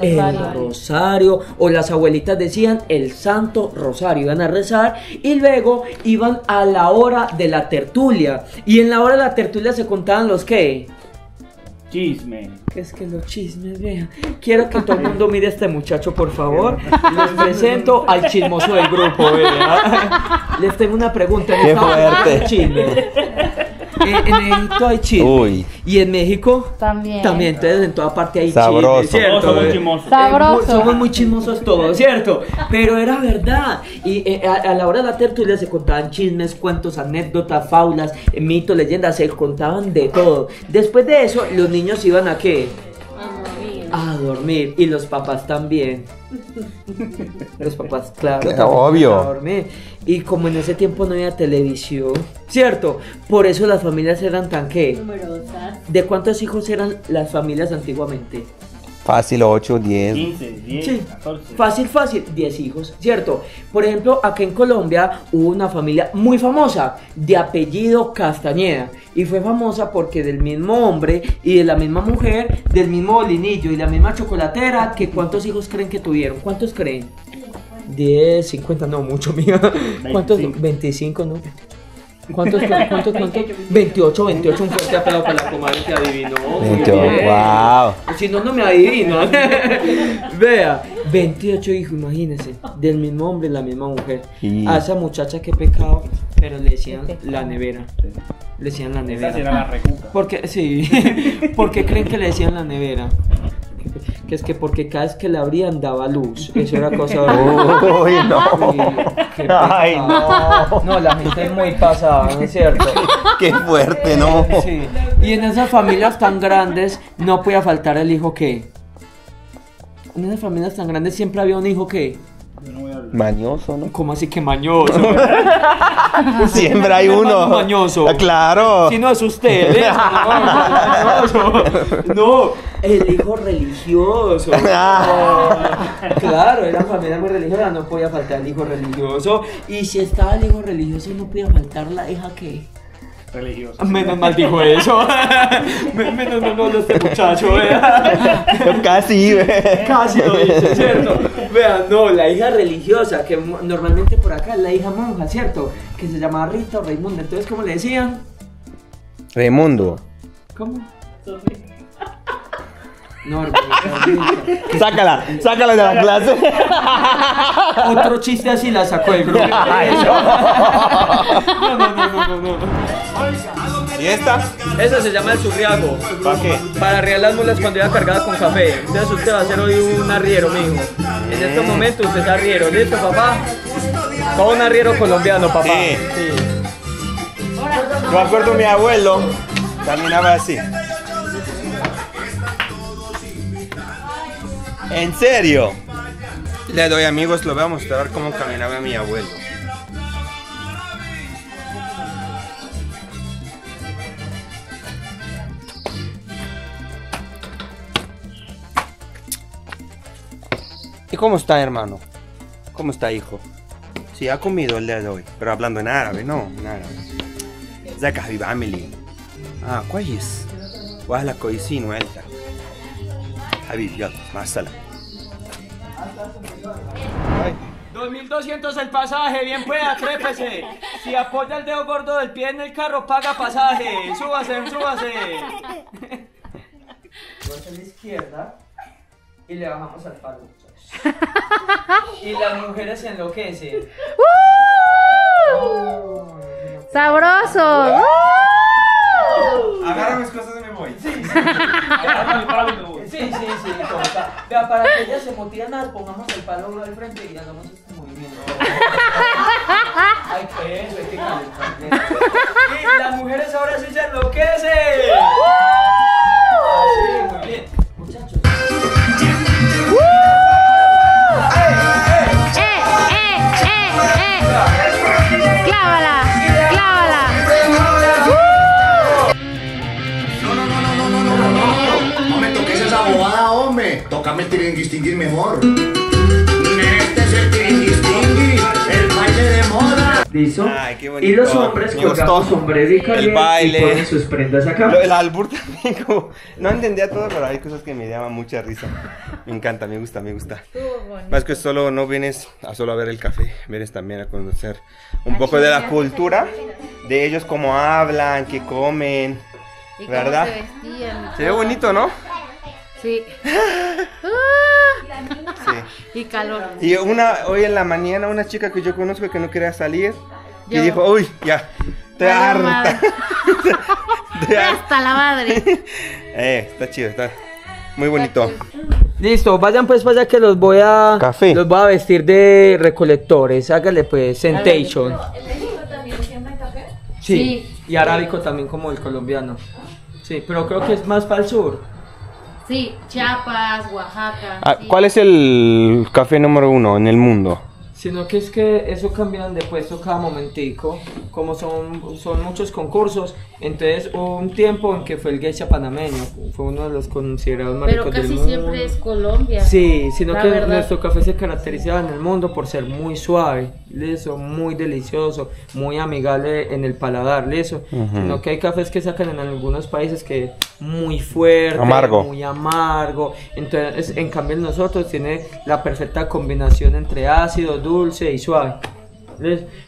El Rosario. o las abuelitas decían el santo rosario, iban a rezar y luego iban a la hora de la tertulia. Y en la hora de la tertulia se contaban los qué? Chisme. Es que los chismes, vean. Quiero que todo el mundo mire a este muchacho, por favor. Les presento al chismoso del grupo, vea. Les tengo una pregunta. ¿En Qué fuerte. chisme? En, en Egipto hay chisme. Uy. Y en México También. También, entonces en toda parte hay Sabroso. chisme, ¿cierto? Todos somos Eh, chismosos. eh, Sabroso. somos muy chismosos todos, ¿cierto? Pero era verdad. Y eh, a, a la hora de la tertulia se contaban chismes, cuentos, anécdotas, fábulas, eh, mitos, leyendas, se contaban de todo. Después de eso, los niños iban a qué? A dormir. Y los papás también. Los papás, claro. Claro, también obvio. a dormir. Y como en ese tiempo no había televisión, ¿cierto? Por eso las familias eran tan qué. ¿De cuántos hijos eran las familias antiguamente? Fácil 8, 10. 15, 10, Sí. 14. Fácil, fácil, 10 hijos, ¿cierto? Por ejemplo, acá en Colombia hubo una familia muy famosa de apellido Castañeda y fue famosa porque del mismo hombre y de la misma mujer, del mismo bolinillo y la misma chocolatera, que ¿cuántos hijos creen que tuvieron? ¿Cuántos creen? 10, 50, no, mucho, mía. ¿Cuántos? 25, no. ¿Cuántos, cuántos, cuántos? 28, 28, un fuerte aplauso para la comadre que adivinó. muy 28, bien. wow. Si no, no me adivinan. Vea, 28 hijos, imagínense. Del mismo hombre la misma mujer. Y- A esa muchacha que pecado, pero le decían la nevera. Le decían la Esa sí era nevera. la recuca. Porque, sí, ¿por qué creen que le decían la nevera? Que es que porque cada vez que la abrían daba luz. Eso era cosa Uy, no. Uy, qué Ay, pecado. No, la gente es muy pasada, ¿no es cierto? Qué fuerte, ¿no? Sí. Y en esas familias tan grandes no podía faltar el hijo que. En esas familias tan grandes siempre había un hijo que. Yo no voy a hablar. Mañoso, ¿no? ¿Cómo así que mañoso? Siempre hay uno. mañoso. Ah, Claro. Si no es usted, ¿eh? No, mañoso. No, el hijo religioso. Claro, era familia muy religiosa, no podía faltar el hijo religioso. Y si estaba el hijo religioso, no podía faltar la hija que. Religioso. Menos mal dijo eso. Men- Menos mal no habló este muchacho, vea. Casi, ve. Casi lo dice, ¿cierto? Vean, no, la hija religiosa, que normalmente por acá es la hija monja, ¿cierto? Que se llamaba Rita o Raimunda. Entonces, ¿cómo le decían? Raimundo. ¿Cómo? No. Sácala, sácala de la clase. Otro chiste así la sacó el grupo. Ay, No, no, no, no, no, no. ¿Y esta? Eso se llama el surriago. ¿Para qué? Para arriar las mulas cuando iba cargada con café. Entonces usted va a hacer hoy un arriero, mijo. En estos momentos usted es arriero. ¿Listo, papá? Todo un arriero colombiano, papá. Sí. Yo me acuerdo mi abuelo caminaba así. ¿En serio? Le doy amigos, lo voy a mostrar cómo caminaba mi abuelo. ¿Y cómo está, hermano? ¿Cómo está, hijo? Sí, ha comido el día de hoy, pero hablando en árabe, no, en árabe. ازيك يا حبيبي عامل ايه؟ اه كويس واهلك كويسين وعيلتك Javi, ya, más sala. 2200 el pasaje, bien pues, atrépese. Si apoya el dedo gordo del pie en el carro, paga pasaje. Súbase, súbase. Vamos a la izquierda y le bajamos al palo. Y las mujeres se enloquecen. ¡Uh! ¡Sabroso! ¡Uh! Agarra mis cosas y me voy. Agarra mi palo y me voy. Sí, sí, sí, como está. Vea, para que ellas se motiven nada, pongamos el palo al frente y hagamos este movimiento. Ay, que eso, hay que calentar. Y las mujeres ahora sí se enloquecen. Así, muy bien. Tócame el tiringuistingui mejor. Este es el tiringuistingui, el baile de moda. ¿Listo? Ay, qué bonito. Y los hombres Me colgamos gustó. sombrero y El baile. y ponen sus prendas acá. Lo- El albur también, como, no entendía todo, pero hay cosas que me llaman mucha risa. Me encanta, me gusta, me gusta. Más que solo no vienes a solo a ver el café, vienes también a conocer un poco de la cultura, de ellos cómo hablan, qué comen. ¿Y cómo ¿Verdad? se vestían? Se ve bonito, ¿no? Sí. Sí. Y calor. Y una, hoy en la mañana, una chica que yo conozco que no quería salir, y dijo, uy, ya, te harta. Te. Hasta la madre. Eh, está chido, está muy bonito. Listo, vayan pues para allá que los voy a Café. los voy a vestir de recolectores. Hágale pues Sentation. Sí. Sí. Y arábico también como el colombiano. Sí, pero creo que es más para el sur. Sí, Chiapas, Oaxaca. Ah, sí. ¿Cuál es el café número uno en el mundo? Sino que es que eso cambian de puesto cada momentico, como son, son muchos concursos, entonces hubo un tiempo en que fue el geisha panameño, fue uno de los considerados Pero maricos del casi mundo. siempre es Colombia. Sí, sino La que verdad. nuestro café se caracterizaba en el mundo por ser muy suave, liso, muy delicioso, muy amigable en el paladar, liso. Ujú. Sino que hay cafés que sacan en algunos países que muy fuerte, Amargo. muy amargo. Entonces, en cambio, el nosotros tiene la perfecta combinación entre ácido, dulce y suave.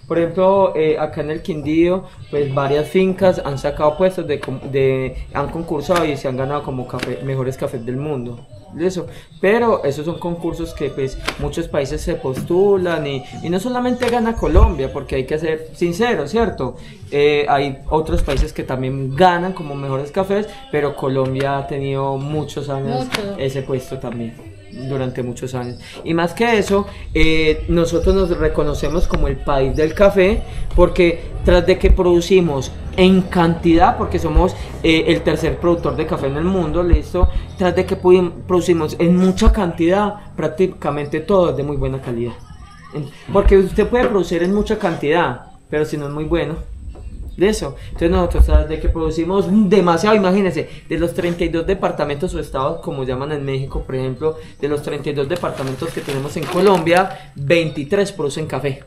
Por ejemplo, eh, acá en el Quindío, pues varias fincas han sacado puestos de, de han concursado y se han ganado como café, mejores cafés del mundo. Eso. Pero esos son concursos que pues muchos países se postulan y, y no solamente gana Colombia, porque hay que ser sincero, ¿cierto? Eh, hay otros países que también ganan como mejores cafés, pero Colombia ha tenido muchos años Mucho. ese puesto también durante muchos años. Y más que eso, eh, nosotros nos reconocemos como el país del café porque tras de que producimos en cantidad, porque somos eh, el tercer productor de café en el mundo, listo, tras de que producimos en mucha cantidad, prácticamente todo es de muy buena calidad. Porque usted puede producir en mucha cantidad, pero si no es muy bueno, de eso. Entonces nosotros de que producimos demasiado, imagínense, de los 32 departamentos o estados, como llaman en México, por ejemplo, de los 32 departamentos que tenemos en Colombia, 23 producen café.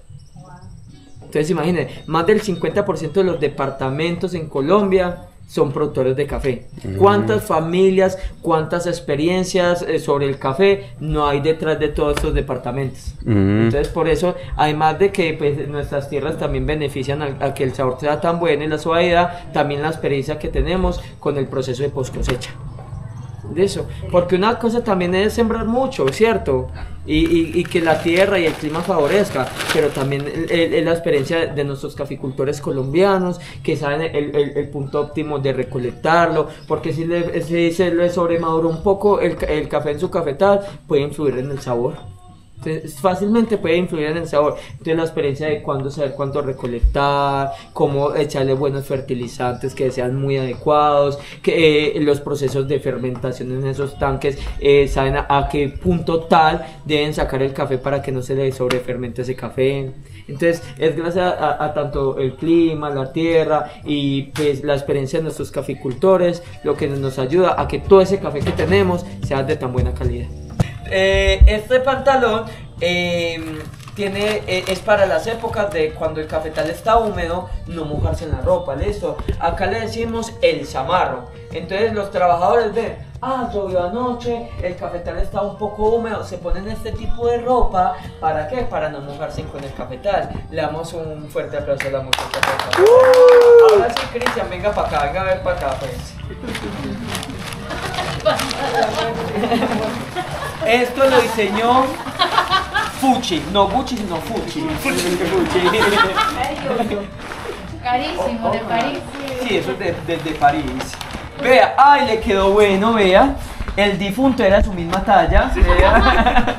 Entonces imagínense, más del 50% de los departamentos en Colombia son productores de café. ¿Cuántas familias, cuántas experiencias eh, sobre el café no hay detrás de todos estos departamentos? Mm. Entonces por eso, además de que pues, nuestras tierras también benefician a, a que el sabor sea tan bueno y la suavidad, también la experiencia que tenemos con el proceso de post cosecha. De eso, porque una cosa también es sembrar mucho, ¿cierto? Y, y- y que la tierra y el clima favorezca, pero también el- la experiencia de nuestros caficultores colombianos que saben el, punto óptimo de recolectarlo, porque si, le, se le sobremaduró un poco el café en su cafetal, puede influir en el sabor. Entonces, fácilmente puede influir en el sabor. Entonces, la experiencia de cuándo saber cuánto recolectar, cómo echarle buenos fertilizantes que sean muy adecuados, que eh, los procesos de fermentación en esos tanques eh, saben a, qué punto tal deben sacar el café para que no se le sobrefermente ese café. Entonces, es gracias a, a tanto el clima, la tierra y pues la experiencia de nuestros caficultores lo que nos ayuda a que todo ese café que tenemos sea de tan buena calidad. Eh, este pantalón eh, tiene, eh, es para las épocas de cuando el cafetal está húmedo, no mojarse en la ropa, listo. Acá le decimos el zamarro. Entonces los trabajadores ven, ah, llovió anoche, el cafetal está un poco húmedo, se ponen este tipo de ropa, ¿para qué? Para no mojarse con el cafetal. Le damos un fuerte aplauso a la muchacha. favor. Ahora sí, Cristian, venga para acá, venga a ver para acá, pues. Esto lo diseñó Fucci, no Gucci, sino Fucci. Carísimo, de París. Sí, eso es de, de- de París. Vea, ay, le quedó bueno, vea. El difunto era su misma talla. Vea,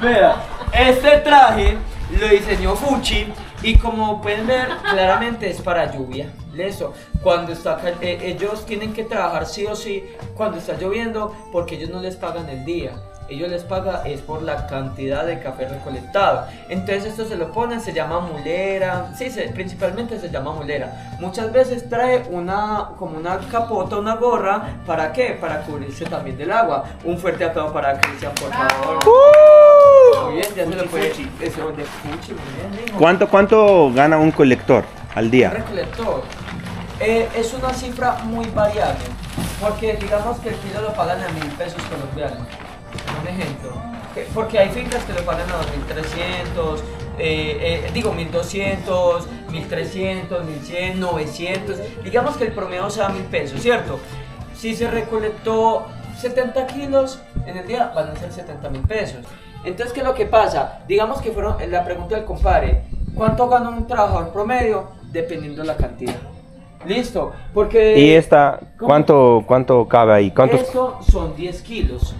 Vea, este traje lo diseñó Fucci y como pueden ver, claramente es para lluvia. Eso, cuando está, eh, ellos tienen que trabajar sí o sí cuando está lloviendo porque ellos no les pagan el día. Ellos les pagan es por la cantidad de café recolectado. Entonces esto se lo ponen, se llama mulera. Sí, se- principalmente se llama mulera. Muchas veces trae una como una capota, una gorra. ¿Para qué? Para cubrirse también del agua. Un fuerte aplauso para Cristian, por favor. Muy bien, ya se lo puede decir. Eso de Fuchi, muy bien, hijo. ¿Cuánto, ¿Cuánto gana un colector al día? Recolector. Eh, es una cifra muy variable, porque digamos que el kilo lo pagan a mil pesos colombianos. Un ejemplo. Que- Porque hay fincas que lo pagan a 2.300, eh, eh, digo 1.200, 1.300, 1.100, 900. Digamos que el promedio sea mil pesos, ¿cierto? Si se recolectó 70 kilos en el día, van a ser 70 mil pesos. Entonces, ¿qué es lo que pasa? Digamos que fueron la pregunta del compadre: ¿cuánto gana un trabajador promedio? Dependiendo la cantidad. Listo, porque. ¿Y esta, cuánto, cuánto cabe ahí? ¿Cuántos? Esto son 10 kilos.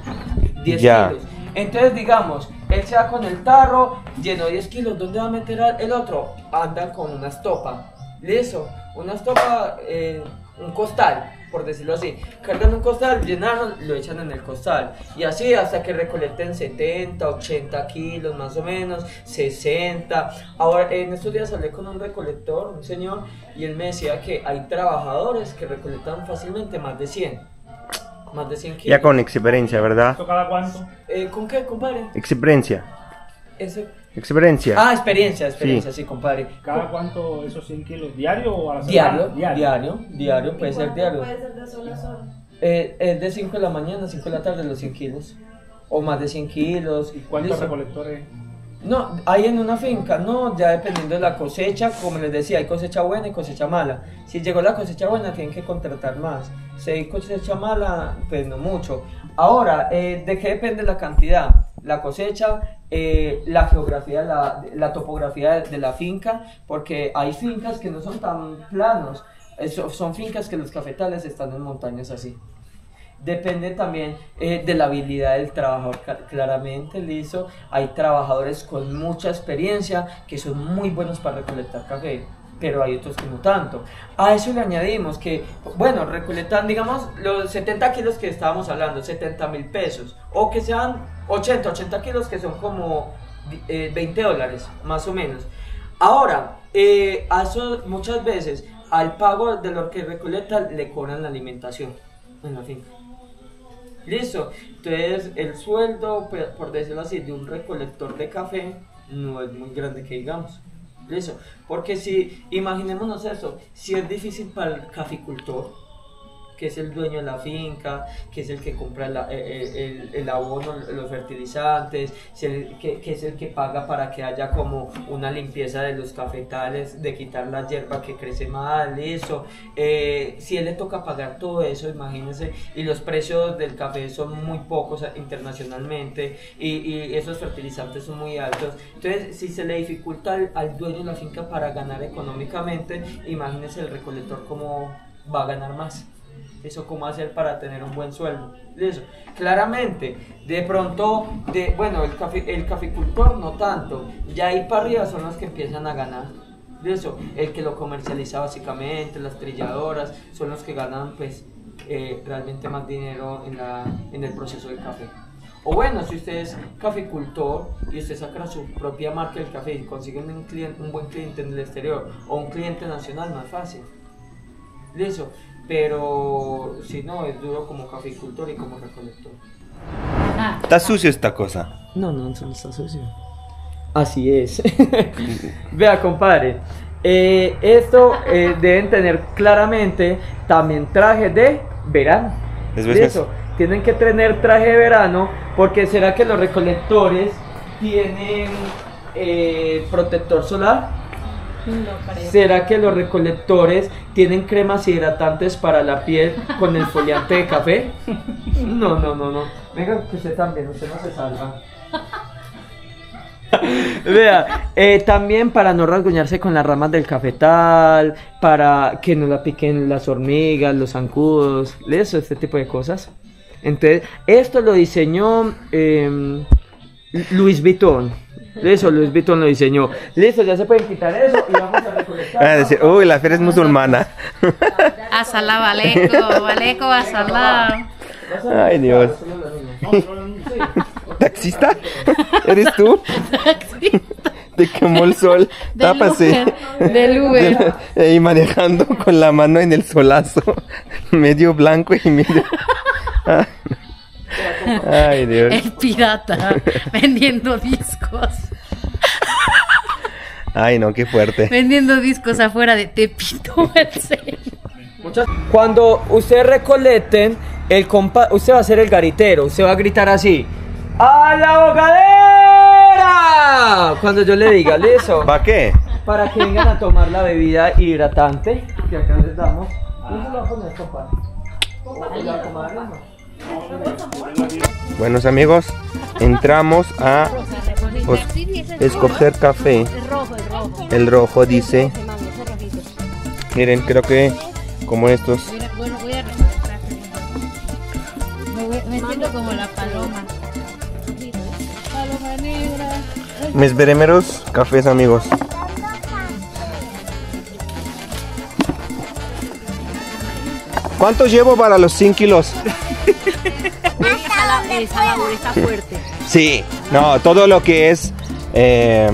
10 Ya. kilos. Entonces, digamos, él se va con el tarro, llenó 10 kilos. ¿Dónde va a meter el otro? Andan con una estopa. Listo, una estopa, eh, un costal. Por decirlo así. Cargan un costal, llenaron, lo echan en el costal. Y así hasta que recolecten 70, 80 kilos más o menos, 60. Ahora, en estos días hablé con un recolector, un señor, y él me decía que hay trabajadores que recolectan fácilmente más de 100. Más de 100 kilos. Ya con experiencia, ¿verdad? ¿Esto cada cuánto? Eh, ¿Con qué, compadre? Experiencia. Ese- Experiencia. Ah, experiencia, experiencia, sí, compadre. ¿Cada cuánto esos 100 kilos? ¿Diario o a la Diario, semana? diario, diario, puede ser diario. Puede ser de sol a sol. Eh, es de 5 de la mañana a 5 de la tarde los 100 kilos. O más de 100 kilos. ¿Y cuántos Listo. recolectores? No, hay en una finca, no, ya dependiendo de la cosecha, como les decía, hay cosecha buena y cosecha mala. Si llegó la cosecha buena, tienen que contratar más. Si hay cosecha mala, pues no mucho. Ahora, eh, ¿de qué depende la cantidad? La cosecha, eh, la geografía, la, topografía de, la finca, porque hay fincas que no son tan planos, eso- son fincas que los cafetales están en montañas así. Depende también eh, de la habilidad del trabajador, claramente, listo. Hay trabajadores con mucha experiencia que son muy buenos para recolectar café, pero hay otros que no tanto. A eso le añadimos que, bueno, recolectan, digamos, los 70 kilos que estábamos hablando, 70 mil pesos, o que sean 80, 80 kilos que son como eh, 20 dólares, más o menos. Ahora, eh, a eso muchas veces al pago de lo que recolecta le cobran la alimentación en la finca. Listo. Entonces, el sueldo, por decirlo así, de un recolector de café no es muy grande que digamos. Porque si, imaginémonos eso, si es difícil para el caficultor, que es el dueño de la finca, que es el que compra la- eh, eh, el, el abono, los fertilizantes, es el que, que es el que paga para que haya como una limpieza de los cafetales, de quitar la hierba que crece mal, eso. Eh, si él le toca pagar todo eso, imagínense, y los precios del café son muy pocos internacionalmente, y, y esos fertilizantes son muy altos. Entonces, si se le dificulta al, al dueño de la finca para ganar económicamente, imagínense el recolector cómo va a ganar más eso cómo hacer para tener un buen sueldo. Eso, claramente, de pronto, de, bueno, el, cafi- el caficultor no tanto, ya ahí para arriba son los que empiezan a ganar. De eso, el que lo comercializa básicamente, las trilladoras, son los que ganan pues eh, realmente más dinero en, la, en el proceso del café. O bueno, si usted es caficultor y usted saca su propia marca del café y consigue un, cliente, un buen cliente en el exterior o un cliente nacional, más fácil. Listo. Pero si no, es duro como caficultor y como recolector. Está sucio esta cosa. No, no, eso no está sucio. Así es. Vea, compadre. eh, esto eh, deben tener claramente también traje de verano. Es De verdad. eso, tienen que tener traje de verano porque será que los recolectores tienen eh, protector solar. ¿Será que los recolectores tienen cremas hidratantes para la piel con el foliante de café? No, no, no, no. Venga, que usted también, usted no se salva. Vea, eh, también para no rasguñarse con las ramas del cafetal, para que no la piquen las hormigas, los zancudos, eso, este tipo de cosas. Entonces, esto lo diseñó eh, Luis Vuitton. Eso, Luis Vuitton lo diseñó. Listo, ya se pueden quitar eso y vamos a recolectar. Van a decir, uy, la feria es musulmana. Asala, valeco, valeco, asala. Ay, Dios. ¿Taxista? ¿Eres tú? Te quemó el sol. Del Tápase. Uber, del Uber. De- Ahí manejando con la mano en el solazo. Medio blanco y medio. Ay, Dios. El pirata vendiendo discos. Ay, no, qué fuerte. Vendiendo discos afuera de Tepito, Cuando ustedes recolecten, el compa usted va a ser el garitero, usted va a gritar así. ¡A la bocadera! Cuando yo le diga, listo. ¿Para qué? Para que vengan a tomar la bebida hidratante que acá les damos. ¿Dónde lo va a poner, compa? Buenos amigos, entramos a escoger café. El rojo dice, miren, creo que como estos. Me, siento como la paloma. Paloma negra. Mis beremeros cafés, amigos. ¿Cuánto llevo para los 100 kilos? Está fuerte. Sí, no, todo lo que es eh,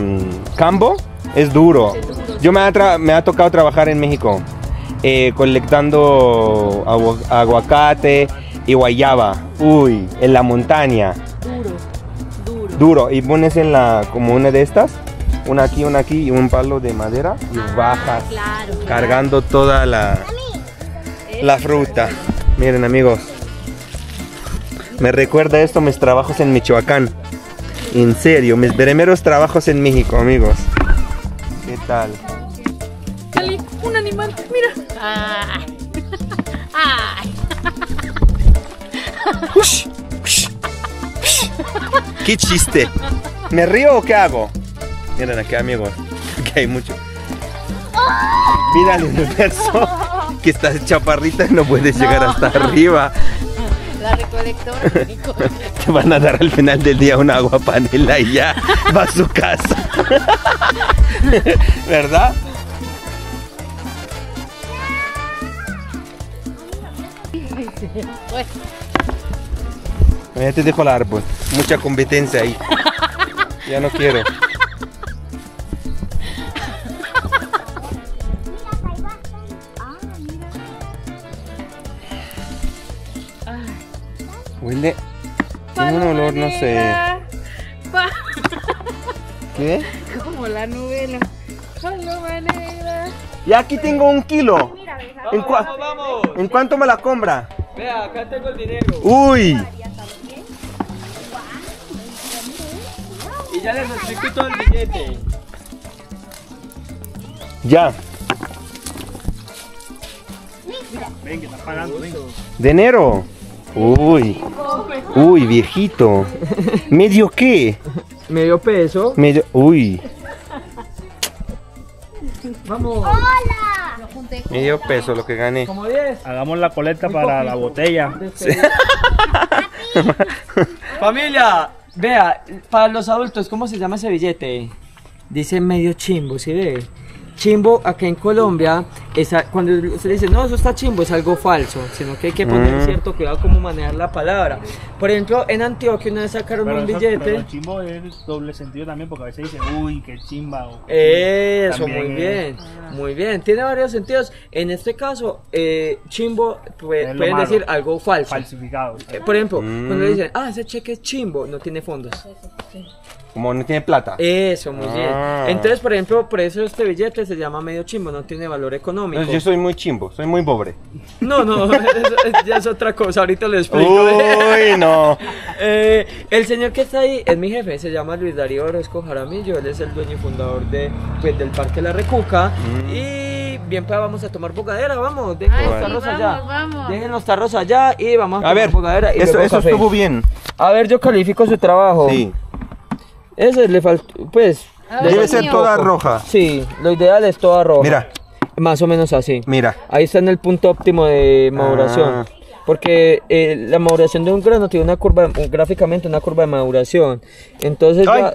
campo es duro. Yo me ha, tra- me ha tocado trabajar en México, eh, colectando agu- aguacate y guayaba. Uy, en la montaña. Duro, duro. Duro. Y pones en la, como una de estas, una aquí, una aquí y un palo de madera y Ah, bajas claro, claro. cargando toda la, la fruta. Miren amigos, me recuerda esto mis trabajos en Michoacán. En serio, mis primeros trabajos en México, amigos. ¿Qué tal? Un animal, mira. Ay. Ay. Ush, ush, ush. ¡Qué chiste! ¿Me río o qué hago? Miren aquí, amigos. Que hay mucho. Mira el universo. Que estás chaparrita y no puedes llegar hasta arriba. La recolectora. Te van a dar al final del día una agua panela y ya va a su casa. ¿Verdad? Ya te dejo el árbol. Mucha competencia ahí. Ya no quiero. Huele. Tiene un olor, no sé. Pa- ¿Qué? Como la novela. Paloma negra. Y aquí tengo un kilo. ¿En, cua- Vamos, vamos. ¿En cuánto me la compra? Vea, acá tengo el dinero. Uy. Y ya les explico todo el billete. Ya. Ven, que están pagando, ven. Uy. Uy, viejito. ¿Medio qué? Medio peso. Medio. Uy. Vamos. Medio peso lo que gané. Como 10. Hagamos la colecta para la botella. Familia, vea, para los adultos, ¿cómo se llama ese billete? Dice medio chimbo, ¿sí ve? Chimbo acá en Colombia, es a- cuando se dice, no, eso está chimbo, es algo falso, sino que hay que poner Mm. cierto cuidado cómo manejar la palabra. Por ejemplo, en Antioquia una vez sacaron Pero, un eso- billete. pero el chimbo es doble sentido también porque a veces dicen, uy, qué chimba. o- Eso, muy es- bien, muy bien. Tiene varios sentidos. En este caso, eh, chimbo pue- Es lo pueden malo. decir algo falso. Falsificado. Eh, por ejemplo, Mm. cuando dicen, ah, ese cheque es chimbo, no tiene fondos. Como no tiene plata. Eso, muy Ah. bien. Entonces, por ejemplo, por eso este billete se llama medio chimbo, no tiene valor económico. Entonces, yo soy muy chimbo, soy muy pobre. No, no, eso, es- ya es otra cosa, ahorita lo explico. Uy, no. Eh, el señor que está ahí es mi jefe, se llama Luis Darío Orozco Jaramillo, él es el dueño y fundador de, pues, del Parque La Recuca. Mm. Y bien, pues vamos a tomar bogadera, vamos, dejen los tarros vamos, allá. vamos. Dejen los tarros allá y vamos a, A tomar ver, bogadera. Y eso, eso estuvo bien. A ver, yo califico su trabajo. Sí. Ese le faltó, pues... A le ver, Debe ser mío. toda roja. Sí, lo ideal es toda roja. Mira, Más o menos así. mira. Ahí está en el punto óptimo de maduración. Ah. Porque eh, la maduración de un grano tiene una curva, gráficamente una curva de maduración. Entonces Ay. ya...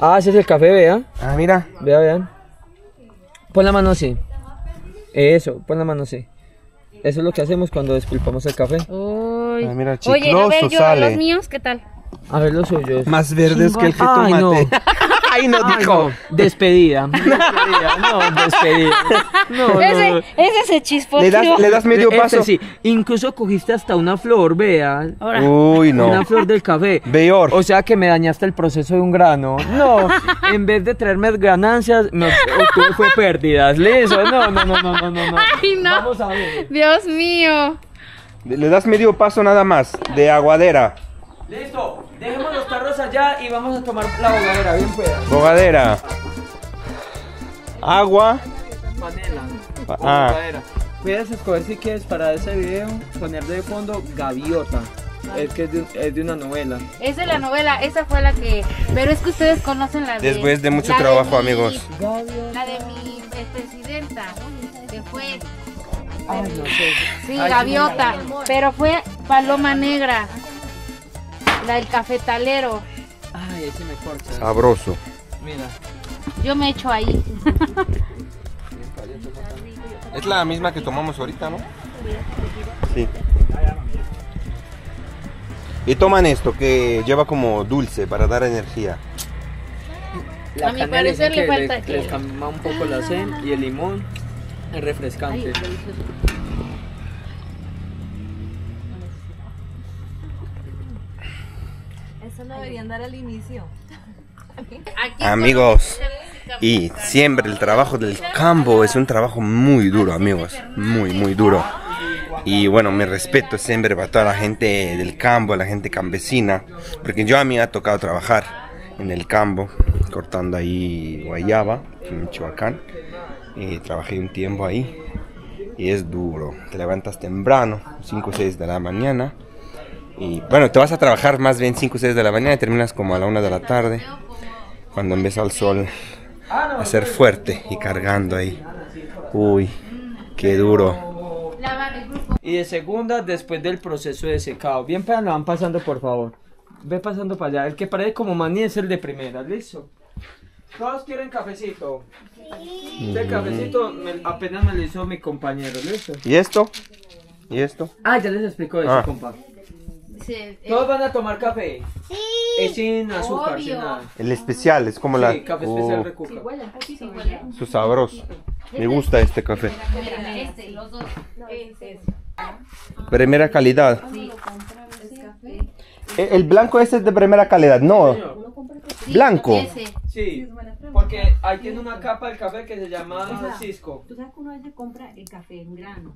Ah, ese es el café, vea. Ah, mira. Vea, vean. Pon la mano así. Eso, pon la mano así. Eso es lo que hacemos cuando despulpamos el café. Uy. Ah, mira, Oye, a ver, yo, sale. los míos, ¿qué tal? A ver los suyos. Más verdes que el Ay, no. jitomate. Ay, no Ay, dijo. no. Despedida. Despedida. No, despedida. No, ese, no. ese se chispoteó. Le das, le das medio Este paso. sí. Incluso cogiste hasta una flor, vea. Ahora, Uy, no. Una flor del café. Peor. O sea que me dañaste el proceso de un grano. No, en vez de traerme ganancias, me obtuve fue pérdidas. Listo. No, no, no, no, no, no. no. Ay, no. Vamos a ver. Dios mío. Le das medio paso nada más de aguadera. Listo. Dejemos los tarros allá y vamos a tomar la bogadera, bien pueda. Bogadera. Agua. Panela. o Ah. bogadera. Puedes escoger si quieres para ese video poner de fondo gaviota. Es que es de, es de una novela. Esa es la novela, esa fue la que. Pero es que ustedes conocen la de. Después de mucho trabajo, mi- amigos. La de mi presidenta, que fue. Ay, no sé. Sí, Ay, gaviota. Pero fue Paloma Negra. La del cafetalero. Ay, ese me corta. Sabroso. Mira. Yo me echo ahí. Es la misma que tomamos ahorita, ¿no? Sí. Y toman esto que lleva como dulce para dar energía. La A mi parecer le que falta les que- calma un poco la sed y el limón es refrescante. Ay, lo deberían dar al inicio. Aquí Amigos, y siempre el trabajo del campo es un trabajo muy duro, amigos. Muy, muy duro. Y bueno, mi respeto siempre para toda la gente del campo, la gente campesina. Porque yo a mí me ha tocado trabajar en el campo, cortando ahí guayaba, en Michoacán. Y trabajé un tiempo ahí. Y es duro. Te levantas temprano, 5 o 6 de la mañana. Y bueno, te vas a trabajar más bien 5 o 6 de la mañana y terminas como a la 1 de la tarde. Cuando empieza el sol a ser fuerte y cargando ahí. Uy, qué duro. Y de segunda, después del proceso de secado. Bien, pero lo van pasando, por favor. Ve pasando para allá. El que parece como maní es el de primera, ¿listo? ¿Todos quieren cafecito? Este cafecito me- apenas me lo hizo mi compañero, ¿listo? ¿Y esto? ¿Y esto? Ah, ya les explico eso, Ah. compa. Sí, eh, ¿Todos van a tomar café? Sí. Es sin azúcar, Obvio. sin nada. El especial, es como la... Sí, café especial Oh, recuca. sí, huele. su sabroso. Me gusta este café. Este, los dos. Este. Primera calidad. Eh, El blanco ese es de primera calidad, no. Blanco. ese. Sí, porque ahí tiene una capa del café que se llama Cisco. Tú sabes que uno a veces compra el café en grano.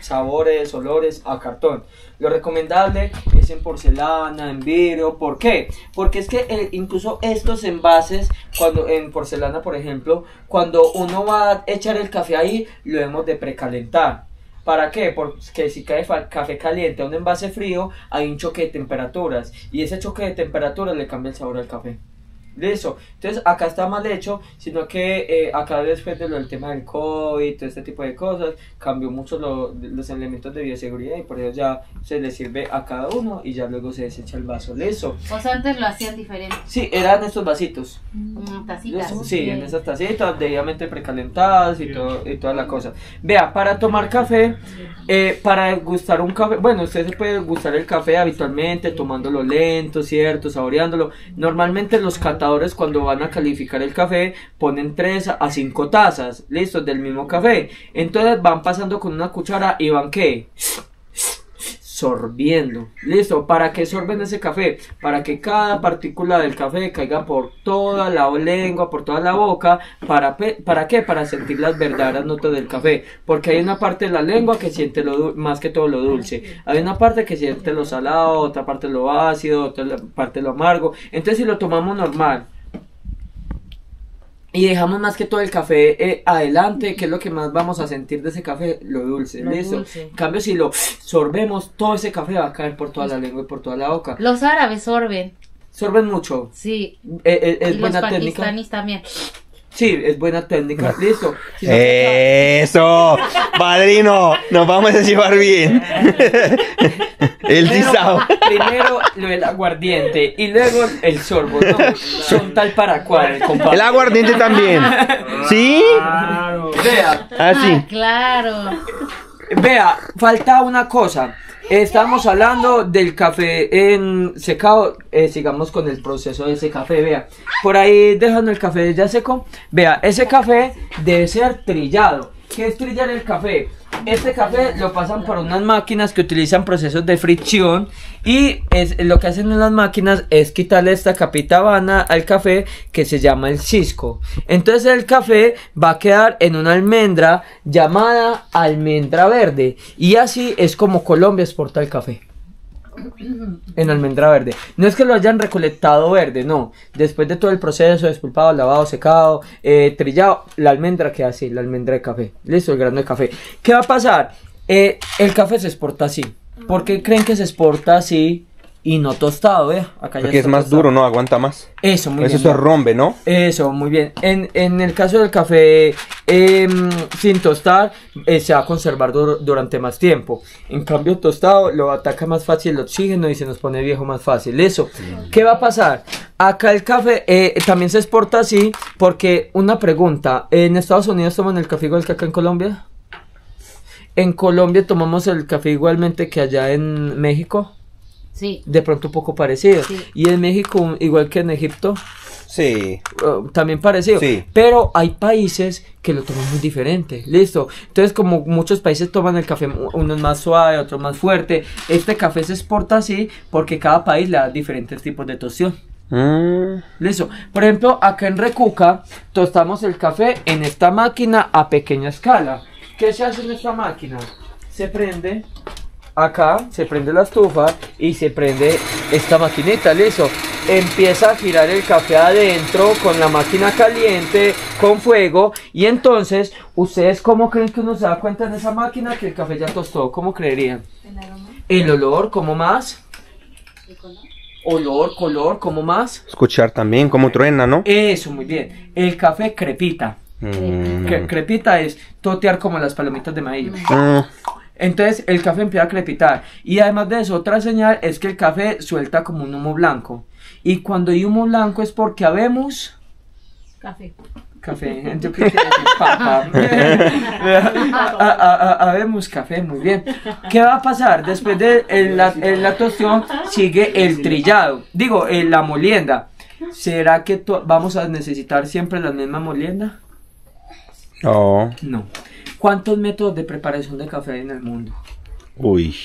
sabores, olores a cartón. Lo recomendable es en porcelana, en vidrio. ¿Por qué? Porque es que eh, incluso estos envases, cuando en porcelana, por ejemplo, cuando uno va a echar el café ahí, lo debemos de precalentar. ¿Para qué? Porque si cae café caliente a un envase frío, hay un choque de temperaturas. Y ese choque de temperaturas le cambia el sabor al café. Listo. Entonces acá está mal hecho, sino que eh, acá después de del tema del COVID, todo este tipo de cosas, cambió mucho lo- los elementos de bioseguridad y por eso ya se le sirve a cada uno y ya luego se desecha el vaso. Listo. O sea, antes lo hacían diferente. Sí, eran estos vasitos. Mm, tacitas. Listo. Sí, en esas tacitas debidamente precalentadas y, todo, y toda la cosa. Vea, para tomar café, eh, para gustar un café, bueno, usted se puede gustar el café habitualmente, tomándolo lento, ¿cierto? Saboreándolo. Normalmente los cuando van a calificar el café ponen 3 a 5 tazas, listos, del mismo café. Entonces van pasando con una cuchara y van ¿qué? Sorbiendo. Listo, ¿para qué sorben ese café? Para que cada partícula del café caiga por toda la lengua, por toda la boca. ¿Para, ¿Para qué? Para sentir las verdaderas notas del café. Porque hay una parte de la lengua que siente lo más que todo lo dulce. Hay una parte que siente lo salado, otra parte lo ácido, otra parte lo amargo. Entonces si lo tomamos normal, y dejamos más que todo el café eh, adelante, que es lo que más vamos a sentir de ese café, lo dulce, Lo ¿listo? dulce. En cambio, si lo sorbemos, todo ese café va a caer por toda la lengua y por toda la boca. Los árabes sorben. Sorben mucho. Sí. Eh, eh, es y los buena técnica. pakistaníes también. Sí, es buena técnica. Listo. Si no- Eso, padrino, nos vamos a llevar bien. El disao. primero lo del aguardiente y luego el sorbo, ¿no? Son tal para cual, compadre. El aguardiente también. ¿Sí? Vea, Ah, sí. Ah, claro. Vea, falta una cosa. Estamos hablando del café en secado. eh, sigamos con el proceso de ese café. Vea, por ahí dejando el café ya seco. Vea, ese café debe ser trillado. ¿Qué es trillar el café? Este café lo pasan por unas máquinas que utilizan procesos de fricción y es, lo que hacen en las máquinas es quitarle esta capita vana al café que se llama el cisco. Entonces el café va a quedar en una almendra llamada almendra verde y así es como Colombia exporta el café. En almendra verde. No es que lo hayan recolectado verde, no. Después de todo el proceso, despulpado, lavado, secado, eh, trillado, la almendra queda así, la almendra de café. Listo, el grano de café. ¿Qué va a pasar? Eh, el café se exporta así. ¿Por qué creen que se exporta así y no tostado? eh? Acá ya Porque es más tostado. duro, ¿no? Aguanta más. Eso, muy Eso bien. se rompe, ¿no? Eso, muy bien. En, en el caso del café em, sin tostar, eh, se va a conservar dur- durante más tiempo. En cambio, tostado lo ataca más fácil el oxígeno y se nos pone viejo más fácil. Eso. ¿Qué va a pasar? Acá el café eh, también se exporta así porque una pregunta, ¿en Estados Unidos toman el café igual que acá en Colombia? En Colombia tomamos el café igualmente que allá en México. Sí. De pronto un poco parecido. Sí. Y en México, igual que en Egipto, Sí. uh, también parecido. Sí. Pero hay países que lo toman muy diferente. Listo. Entonces, como muchos países toman el café, unos más suave, otros más fuerte, este café se exporta así porque cada país le da diferentes tipos de tostión. Mm, Listo. Por ejemplo, acá en Recuca tostamos el café en esta máquina a pequeña escala. ¿Qué se hace en esta máquina? Se prende acá, se prende la estufa y se prende esta maquinita, listo. Empieza a girar el café adentro con la máquina caliente, con fuego. Y entonces, ¿ustedes cómo creen que uno se da cuenta en esa máquina que el café ya tostó? ¿Cómo creerían? El olor, ¿cómo más? Olor, color, ¿cómo más? escuchar también cómo truena, ¿no? Eso, muy bien. El café crepita. Mm. Cre- crepita es totear como las palomitas de maíz. Mm, Entonces el café empieza a crepitar. Y además de eso, otra señal es que el café suelta como un humo blanco. Y cuando hay humo blanco es porque habemos Café. café. Yo creo que es papa. A- a- a- Habemos café, muy bien. ¿Qué va a pasar? Después de el- la, el- la tostión sigue el trillado. Digo, eh, la molienda. ¿Será que vamos a necesitar siempre la misma molienda? Oh, No. ¿Cuántos métodos de preparación de café hay en el mundo? uy.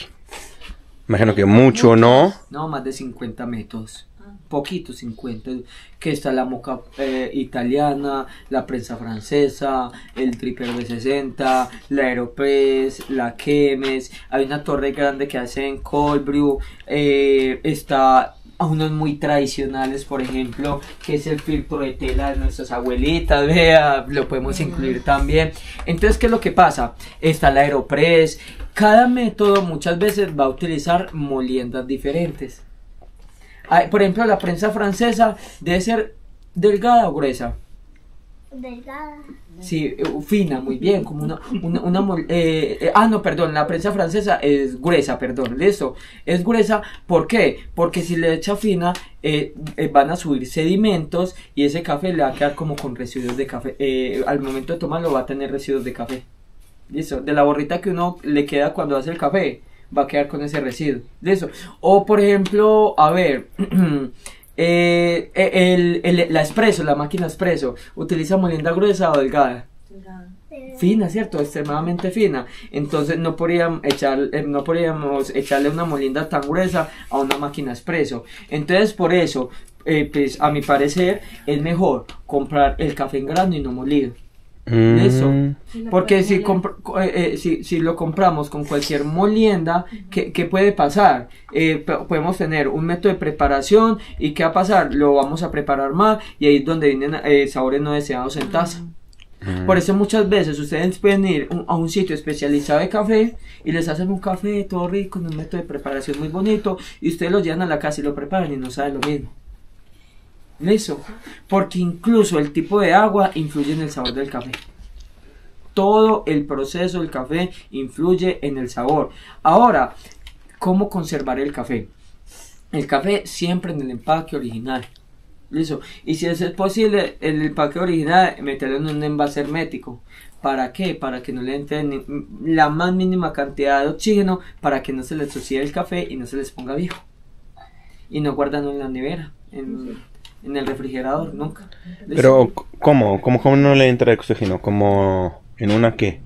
Imagino que mucho, ¿no? No, más de 50 métodos. Poquito, 50. Que está la moca eh, italiana, la prensa francesa, el triple de 60, la Aeropress, la Chemes. Hay una torre grande que hacen cold brew. eh, está a unos muy tradicionales, por ejemplo, que es el filtro de tela de nuestras abuelitas, vea, lo podemos incluir también. Entonces, ¿qué es lo que pasa? Está la Aeropress. Cada método muchas veces va a utilizar moliendas diferentes. Ay, por ejemplo, la prensa francesa debe ser delgada o gruesa. Delgada. Sí, eh, fina, muy bien, como una, una, una eh, eh, ah, no, perdón, la prensa francesa es gruesa, perdón, listo, es gruesa, ¿por qué? Porque si le echa fina, eh, eh, van a subir sedimentos y ese café le va a quedar como con residuos de café, eh, al momento de tomarlo va a tener residuos de café, listo, de la borrita que uno le queda cuando hace el café, va a quedar con ese residuo, listo, o por ejemplo, a ver, Eh, el, el- la espresso, la máquina espresso, utiliza molienda gruesa o delgada. Fina, ¿cierto? Extremadamente fina. Entonces no podríamos, echar, eh, no podríamos echarle una molienda tan gruesa a una máquina expreso. Entonces por eso, eh, pues a mi parecer, es mejor comprar el café en grano y no molido. Mm. Eso. Porque si, eh, eh, si, si lo compramos con cualquier molienda, ¿qué, qué puede pasar? Eh, po- podemos tener un método de preparación y ¿qué va a pasar? Lo vamos a preparar mal y ahí es donde vienen eh, sabores no deseados en taza. Por eso muchas veces ustedes pueden ir un- a un sitio especializado de café y les hacen un café todo rico, en un método de preparación muy bonito y ustedes lo llevan a la casa y lo preparan y no saben lo mismo. Eso, porque incluso el tipo de agua influye en el sabor del café. Todo el proceso del café influye en el sabor. Ahora, ¿cómo conservar el café? El café siempre en el empaque original. Listo. Y si eso es posible, el empaque original, meterlo en un envase hermético. ¿Para qué? Para que no le entre la más mínima cantidad de oxígeno, para que no se les oxide el café y no se les ponga viejo. Y no guardan en la nevera, en, en el refrigerador, nunca. ¿Listo? Pero, ¿cómo? ¿Cómo, cómo no le entra oxígeno? ¿Como en una qué?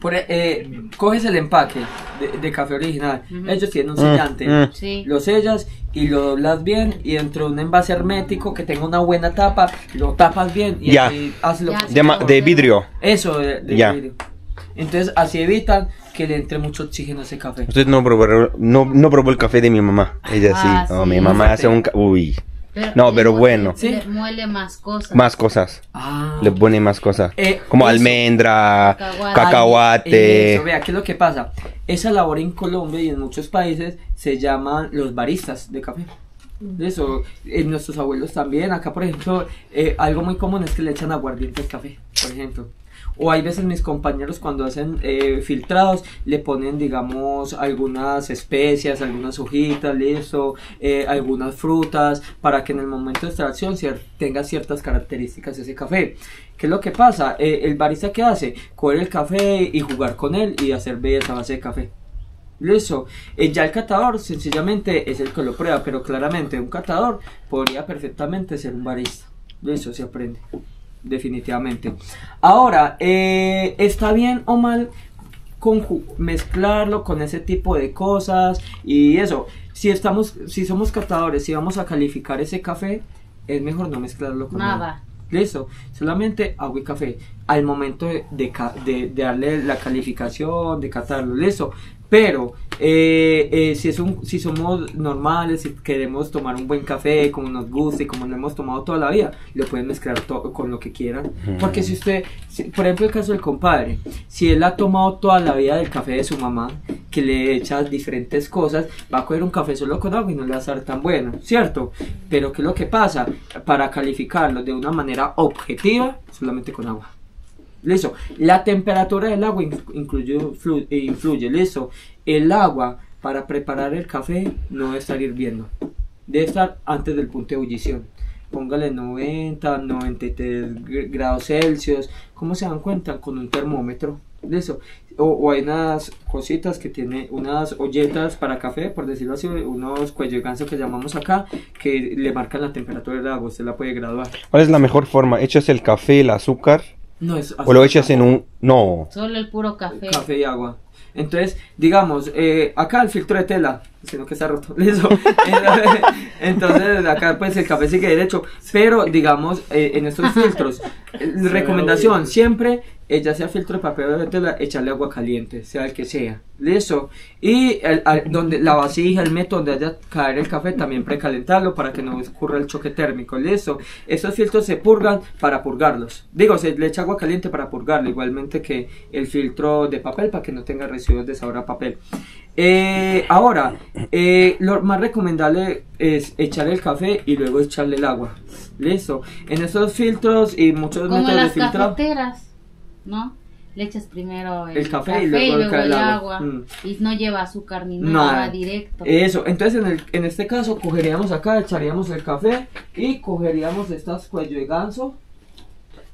Por, eh, coges el empaque de, de café original. Ellos tienen un Mm, sellante. Sí. Lo sellas y lo doblas bien. Y dentro de un envase hermético que tenga una buena tapa, lo tapas bien. Y Ya. así hazlo. Ya, De, de vidrio. Eso de, de Ya. vidrio. Entonces, así evitan que le entre mucho oxígeno a ese café. Usted no probó, no, no probó el café de mi mamá. Ella sí. Ah, No, sí. mi mamá hace un... ca- No, pero muele- bueno. Le muele más cosas. Más cosas. Ah. Le pone más cosas. Eh, Como eso. almendra, Cacahuate. cacahuate. Eso, vea, ¿qué es lo que pasa? Esa labor en Colombia y en muchos países se llaman los baristas de café. Eso, eh, nuestros abuelos también. Acá, por ejemplo, eh, algo muy común es que le echan aguardiente al café, por ejemplo. O hay veces mis compañeros cuando hacen eh, filtrados le ponen, digamos, algunas especias, algunas hojitas, listo, eh, algunas frutas, para que en el momento de extracción cier- tenga ciertas características ese café. ¿Qué es lo que pasa? Eh, el barista que hace, coger el café y jugar con él y hacer bebidas a base de café. Listo. Eh, ya el catador sencillamente es el que lo prueba, pero claramente un catador podría perfectamente ser un barista. Listo, se aprende. Definitivamente. Ahora, eh, ¿está bien o mal mezclarlo con ese tipo de cosas y eso? Si estamos, si somos catadores, si vamos a calificar ese café, es mejor no mezclarlo con Nada. Listo, solamente agua y café al momento de- de darle la calificación, de catarlo, listo. Pero eh, eh, si, es un, si somos normales, si queremos tomar un buen café como nos gusta y como lo hemos tomado toda la vida, lo pueden mezclar con lo que quieran. Porque si usted, si- por ejemplo el caso del compadre, si él ha tomado toda la vida del café de su mamá, que le echa diferentes cosas, va a coger un café solo con agua y no le va a estar tan bueno, ¿cierto? Pero ¿qué es lo que pasa? Para calificarlo de una manera objetiva, solamente con agua. Listo. La temperatura del agua in- incluye, flu- eh, influye. Listo. El agua para preparar el café no debe estar hirviendo. Debe estar antes del punto de ebullición. Póngale 90, 93 gr- grados Celsius. ¿Cómo se dan cuenta? Con un termómetro. Listo. O, o hay unas cositas que tiene unas olletas para café, por decirlo así, unos cuello de ganso que llamamos acá, que le marcan la temperatura del agua. Usted la puede graduar. ¿Cuál es la mejor forma? ¿Echas el café, el azúcar? No es ¿O lo echas en un...? No. Solo el puro café. café y agua. Entonces, digamos, eh, acá el filtro de tela, sino que está roto. Listo. Entonces, acá pues el café sigue derecho. Pero, digamos, eh, en estos filtros, recomendación, siempre, eh, ya sea filtro de papel o de tela, echarle agua caliente, sea el que sea. Listo. Y el- al- donde la vasija, el método donde haya caer el café, también precalentarlo para que no ocurra el choque térmico. Listo. Estos filtros se purgan para purgarlos. Digo, se le echa agua caliente para purgarlo, igualmente que el filtro de papel para que no tenga residuos de sabor a papel. Eh, ahora, eh, lo más recomendable es echar el café y luego echarle el agua. Listo. En estos filtros y muchos Como métodos de filtrado. cafeteras, ¿no? Le echas primero el, El café y luego el el agua. agua. Mm. Y no lleva azúcar ni Nada. nada, directo. Eso, entonces en, el- en este caso cogeríamos acá, echaríamos el café y cogeríamos estas cuello de ganso,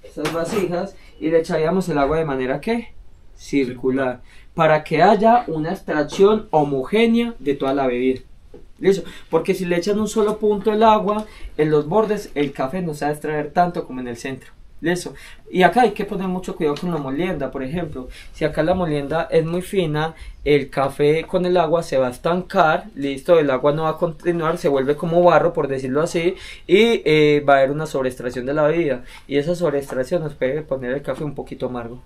estas vasijas y le echaríamos el agua de manera que circular para que haya una extracción homogénea de toda la bebida. Listo, porque si le echan un solo punto el agua en los bordes, el café no se va a extraer tanto como en el centro. Listo. Y acá hay que poner mucho cuidado con la molienda, por ejemplo. Si acá la molienda es muy fina, el café con el agua se va a estancar, listo, el agua no va a continuar, se vuelve como barro, por decirlo así, y eh, va a haber una sobreextracción de la bebida. Y esa sobreextracción nos puede poner el café un poquito amargo.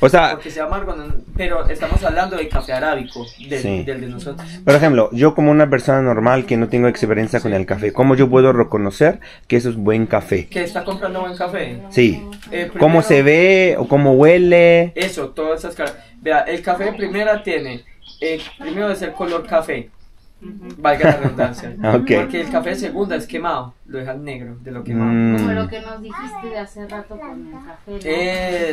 O sea- porque sea amargo, pero estamos hablando de café arábico, del, Sí. del de nosotros. Por ejemplo, yo como una persona normal que no tengo experiencia con el café, ¿cómo yo puedo reconocer que eso es buen café? ¿Que está comprando buen café? Sí. Eh, ¿Cómo primero- se ve o cómo huele? Eso, todas esas caras. Vea, el café de primera tiene, eh, primero es el color café, valga la redundancia. Porque el café de segunda es quemado, lo dejan negro de lo quemado. Mm. Como lo que nos dijiste de hace rato con el café, ¿no?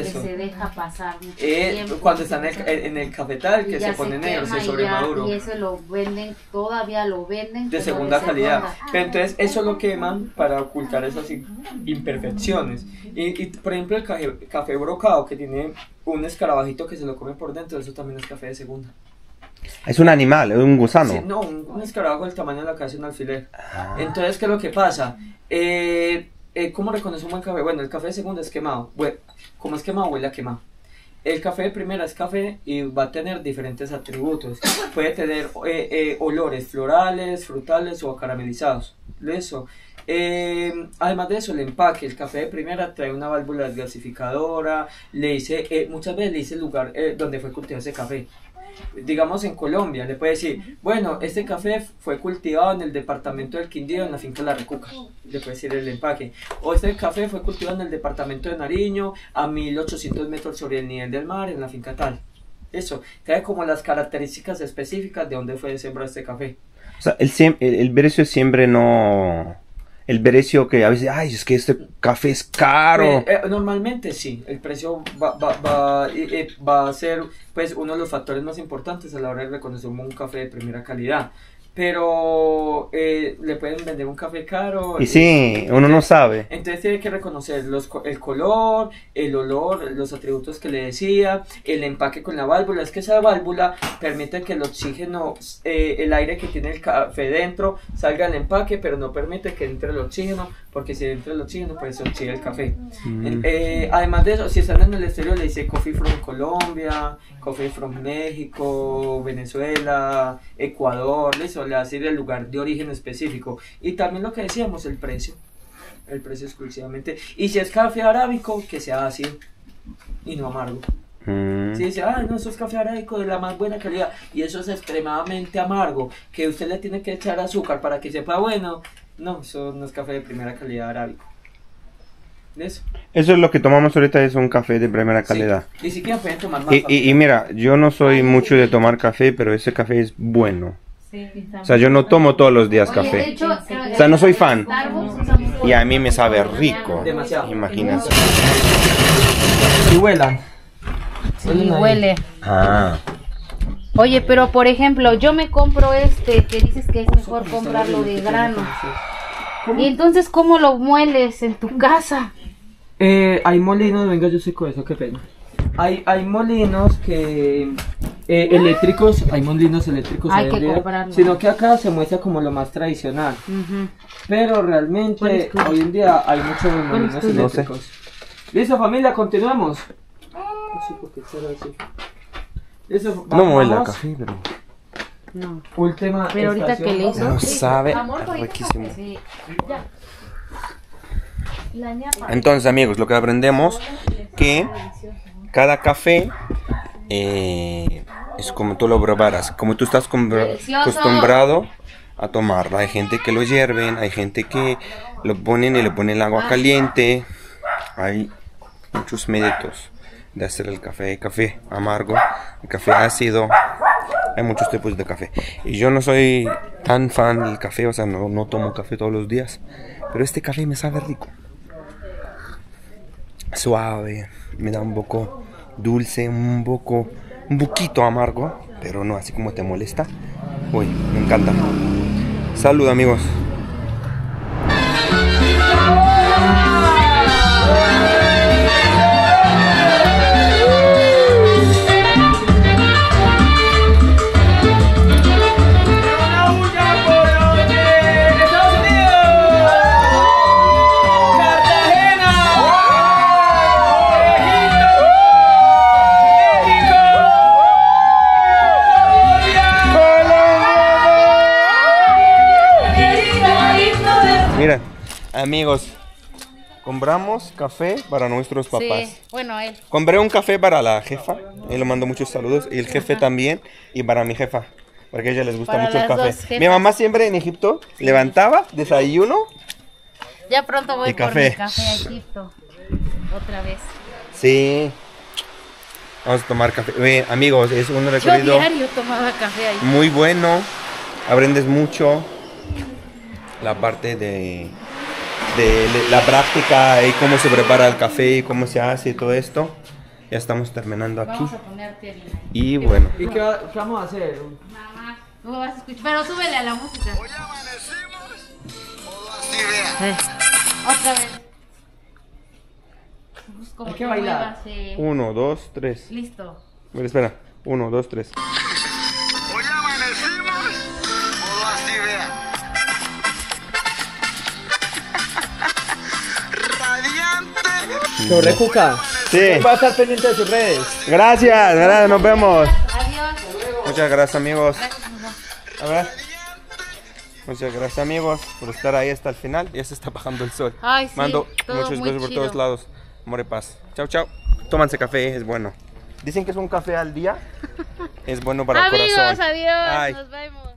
Eso. Que se deja pasar mucho Eh, tiempo. cuando está en el, en el cafetal, que se pone negro, se sobremaduro. Y eso lo venden, todavía lo venden. de segunda calidad. segunda. Pero entonces eso lo queman para ocultar esas im- imperfecciones. Y, y, por ejemplo el café, café brocado que tiene un escarabajito que se lo come por dentro, eso también es café de segunda. Es un animal, es un gusano. Sí, no, un, un escarabajo del tamaño de la casa de un alfiler. Entonces, ¿qué es lo que pasa? Eh, eh, ¿Cómo reconoce un buen café? Bueno, el café de segunda es quemado. Bueno, como es quemado, huele a quemado. El café de primera es café y va a tener diferentes atributos. Puede tener eh, eh, olores florales, frutales o caramelizados. Eso. Eh, además de eso, el empaque, el café de primera trae una válvula desgasificadora, le dice, eh, muchas veces le dice el lugar eh, donde fue cultivado ese café digamos en Colombia, le puede decir, bueno, este café fue cultivado en el departamento del Quindío, en la finca La Recuca, le puede decir el empaque, o este café fue cultivado en el departamento de Nariño, a 1800 metros sobre el nivel del mar, en la finca tal. Eso, trae como las características específicas de dónde fue sembrado este café. O sea, el, el, el siempre no... el precio que a veces, ay, es que este café es caro. Eh, eh, normalmente sí, el precio va, va, va, eh, va a ser pues uno de los factores más importantes a la hora de reconocer un café de primera calidad. Pero eh, le pueden vender un café caro. Y sí, uno no sabe. Entonces tiene que reconocer los, el color, el olor, los atributos que le decía, el empaque con la válvula. Es que esa válvula permite que el oxígeno, eh, el aire que tiene el café dentro, salga al empaque, pero no permite que entre el oxígeno, porque si entra el oxígeno, pues se oxida el café. Mm. Eh, además de eso, si están en el exterior, le dice Coffee from Colombia, Coffee from México, Venezuela, Ecuador, eso le hace el lugar de origen específico. Y también lo que decíamos, el precio. El precio exclusivamente. Y si es café arábico, que sea ácido y no amargo. Mm. Si dice, ah, no, eso es café arábico de la más buena calidad y eso es extremadamente amargo, que usted le tiene que echar azúcar para que sepa bueno, no, eso no es café de primera calidad arábico. ¿Ves? Eso es lo que tomamos ahorita, es un café de primera calidad. Ni siquiera pueden tomar más. Y, y- y mira, yo no soy mucho de tomar café, pero ese café es bueno. O sea, yo no tomo todos los días Oye, café. hecho, O sea, no soy fan. Y a mí me sabe rico. Demasiado. Imagínate. Y huelan. Sí, huele. Ah. Oye, pero por ejemplo, yo me compro este que dices que es mejor comprarlo de grano. Y entonces, ¿cómo lo mueles en tu casa? Eh, hay molinos, venga, yo sé con eso, qué pena. Hay, hay molinos que eh, eléctricos, hay molinos eléctricos Hay hoy que en día, sino que acá se muestra como lo más tradicional. Pero realmente ¿Cuál es tu- hoy en día hay muchos molinos tu- No sé. eléctricos. Listo familia, continuamos. No sé por qué será así. Listo, No me huele a vamos. café, pero No. Última Pero ahorita que le hizo. no sabe Amor, riquísimo. Sí. Ya. La ñapa. Entonces, amigos, lo que aprendemos que cada café eh, es como tú lo preparas, como tú estás acostumbrado a tomarlo. Hay gente que lo hierven, hay gente que lo ponen y le ponen el agua caliente. Hay muchos métodos de hacer el café. Hay café amargo, café ácido. Hay muchos tipos de café. Y yo no soy tan fan del café, o sea, no, no tomo café todos los días. Pero este café me sabe rico suave, me da un poco dulce, un poco, un poquito amargo, pero no así como te molesta. Uy, me encanta. Salud amigos. Amigos, compramos café para nuestros papás. Sí, bueno, él. Compré un café para la jefa, él le mando muchos saludos, y el jefe también, y para mi jefa, porque a ella les gusta Para mucho el café. Mi mamá siempre en Egipto levantaba, desayuno, Ya pronto voy por café. mi café a Egipto. Otra vez. sí. Vamos a tomar café. Amigos, es un Yo recorrido diario tomaba café ahí. muy bueno, aprendes mucho la parte de, de la práctica y cómo se prepara el café y cómo se hace y todo esto. Ya estamos terminando aquí. Vamos a ponerte bien. Y bueno, ¿Y qué, va- qué vamos a hacer? Mamá, no me vas a escuchar. Pero súbele a la música. Eh, Otra vez. Pues como Hay que bailar. muevas, eh. uno, dos, tres. Listo. Bueno, espera, uno, dos, tres. Sobre Cuca. Sí. Va a estar pendiente de sus redes. Gracias, gracias, nos vemos. Adiós. Muchas gracias amigos. A ver. Muchas gracias amigos por estar ahí hasta el final. Ya se está bajando el sol. Ay, sí, Mando todo muchos besos por todos lados. Amor y paz. Chao, chao. Tómanse café, es bueno. Dicen que es un café al día. Es bueno para el Amigos, corazón. adiós. Ay. Nos vemos.